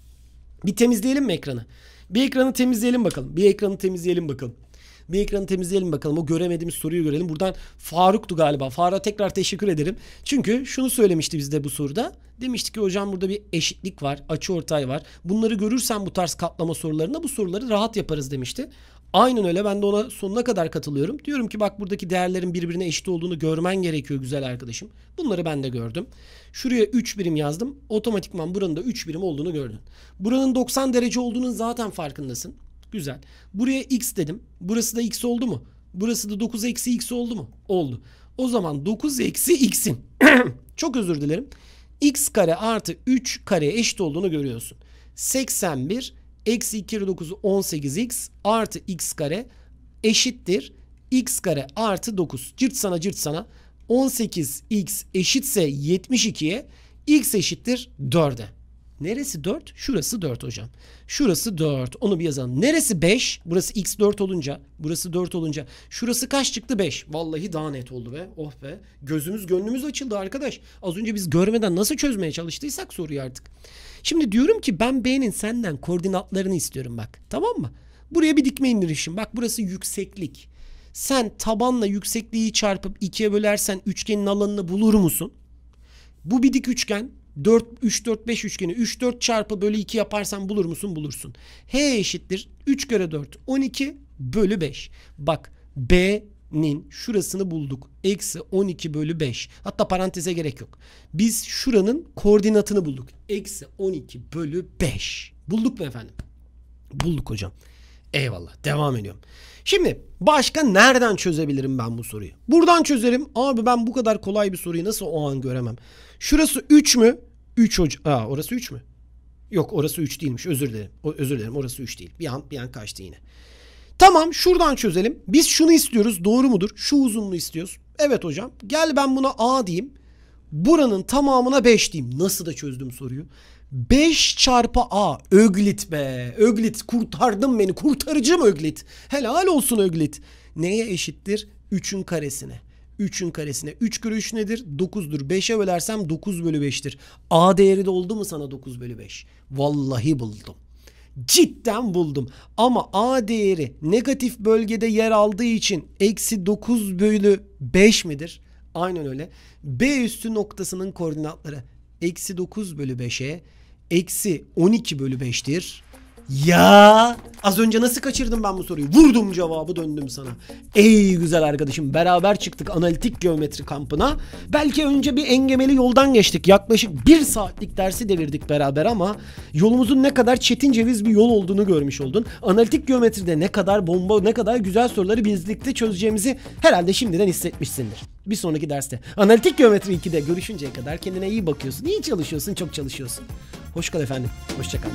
Bir temizleyelim mi ekranı? Bir ekranı temizleyelim bakalım. Bir ekranı temizleyelim bakalım. Bir ekranı temizleyelim bakalım. O göremediğimiz soruyu görelim. Buradan Faruk'tu galiba. Faruk'a tekrar teşekkür ederim. Çünkü şunu söylemişti bizde bu soruda. Demişti ki hocam burada bir eşitlik var. Açı ortay var. Bunları görürsen bu tarz katlama sorularında bu soruları rahat yaparız demişti. Aynen öyle ben de ona sonuna kadar katılıyorum. Diyorum ki bak buradaki değerlerin birbirine eşit olduğunu görmen gerekiyor güzel arkadaşım. Bunları ben de gördüm. Şuraya 3 birim yazdım. Otomatikman buranın da 3 birim olduğunu gördün. Buranın 90 derece olduğunun zaten farkındasın. Güzel. Buraya x dedim. Burası da x oldu mu? Burası da 9 eksi x oldu mu? Oldu. O zaman 9 eksi x'in çok özür dilerim. x kare artı 3 kare eşit olduğunu görüyorsun. 81 eksi 2 kere 9 18x artı x kare eşittir. x kare artı 9. Cırt sana cırt sana. 18x eşitse 72'ye x eşittir 4'e. Neresi 4? Şurası 4 hocam. Şurası 4. Onu bir yazalım. Neresi 5? Burası x 4 olunca. Burası 4 olunca. Şurası kaç çıktı? 5. Vallahi daha net oldu be. Oh be. Gözümüz gönlümüz açıldı arkadaş. Az önce biz görmeden nasıl çözmeye çalıştıysak soruyu artık. Şimdi diyorum ki ben B'nin senden koordinatlarını istiyorum bak. Tamam mı? Buraya bir dikme indirişim. Bak burası yükseklik. Sen tabanla yüksekliği çarpıp ikiye bölersen üçgenin alanını bulur musun? Bu bir dik üçgen. 4, 3, 4, 5 üçgeni 3, 4 çarpı bölü 2 yaparsan bulur musun? Bulursun. H eşittir 3 kere 4 12 bölü 5. Bak B'nin şurasını bulduk. Eksi 12 bölü 5. Hatta paranteze gerek yok. Biz şuranın koordinatını bulduk. Eksi 12 bölü 5. Bulduk mu efendim? Bulduk hocam. Eyvallah. Devam ediyorum. Şimdi başka nereden çözebilirim ben bu soruyu? Buradan çözerim. Abi ben bu kadar kolay bir soruyu nasıl o an göremem? Şurası 3 mü? 3 hoca. Aa orası 3 mü? Yok orası 3 değilmiş. Özür dilerim. O, özür dilerim. Orası 3 değil. Bir an bir an kaçtı yine. Tamam şuradan çözelim. Biz şunu istiyoruz. Doğru mudur? Şu uzunluğu istiyoruz. Evet hocam. Gel ben buna A diyeyim. Buranın tamamına 5 diyeyim. Nasıl da çözdüm soruyu? 5 çarpı A. Öglit be. Öglit kurtardın beni. Kurtarıcım Öglit. Helal olsun Öglit. Neye eşittir? 3'ün karesine. 3'ün karesine. 3 kere 3 nedir? 9'dur. 5'e bölersem 9 bölü 5'tir. A değeri de oldu mu sana 9 bölü 5? Vallahi buldum. Cidden buldum. Ama A değeri negatif bölgede yer aldığı için eksi 9 bölü 5 midir? Aynen öyle. B üstü noktasının koordinatları eksi 9 bölü 5'e eksi 12 bölü 5'tir. Ya az önce nasıl kaçırdım ben bu soruyu? Vurdum cevabı döndüm sana. Ey güzel arkadaşım beraber çıktık analitik geometri kampına. Belki önce bir engemeli yoldan geçtik. Yaklaşık bir saatlik dersi devirdik beraber ama yolumuzun ne kadar çetin ceviz bir yol olduğunu görmüş oldun. Analitik geometride ne kadar bomba ne kadar güzel soruları birlikte çözeceğimizi herhalde şimdiden hissetmişsindir. Bir sonraki derste analitik geometri 2'de görüşünceye kadar kendine iyi bakıyorsun. İyi çalışıyorsun çok çalışıyorsun. Hoş kal efendim. Hoşça kal.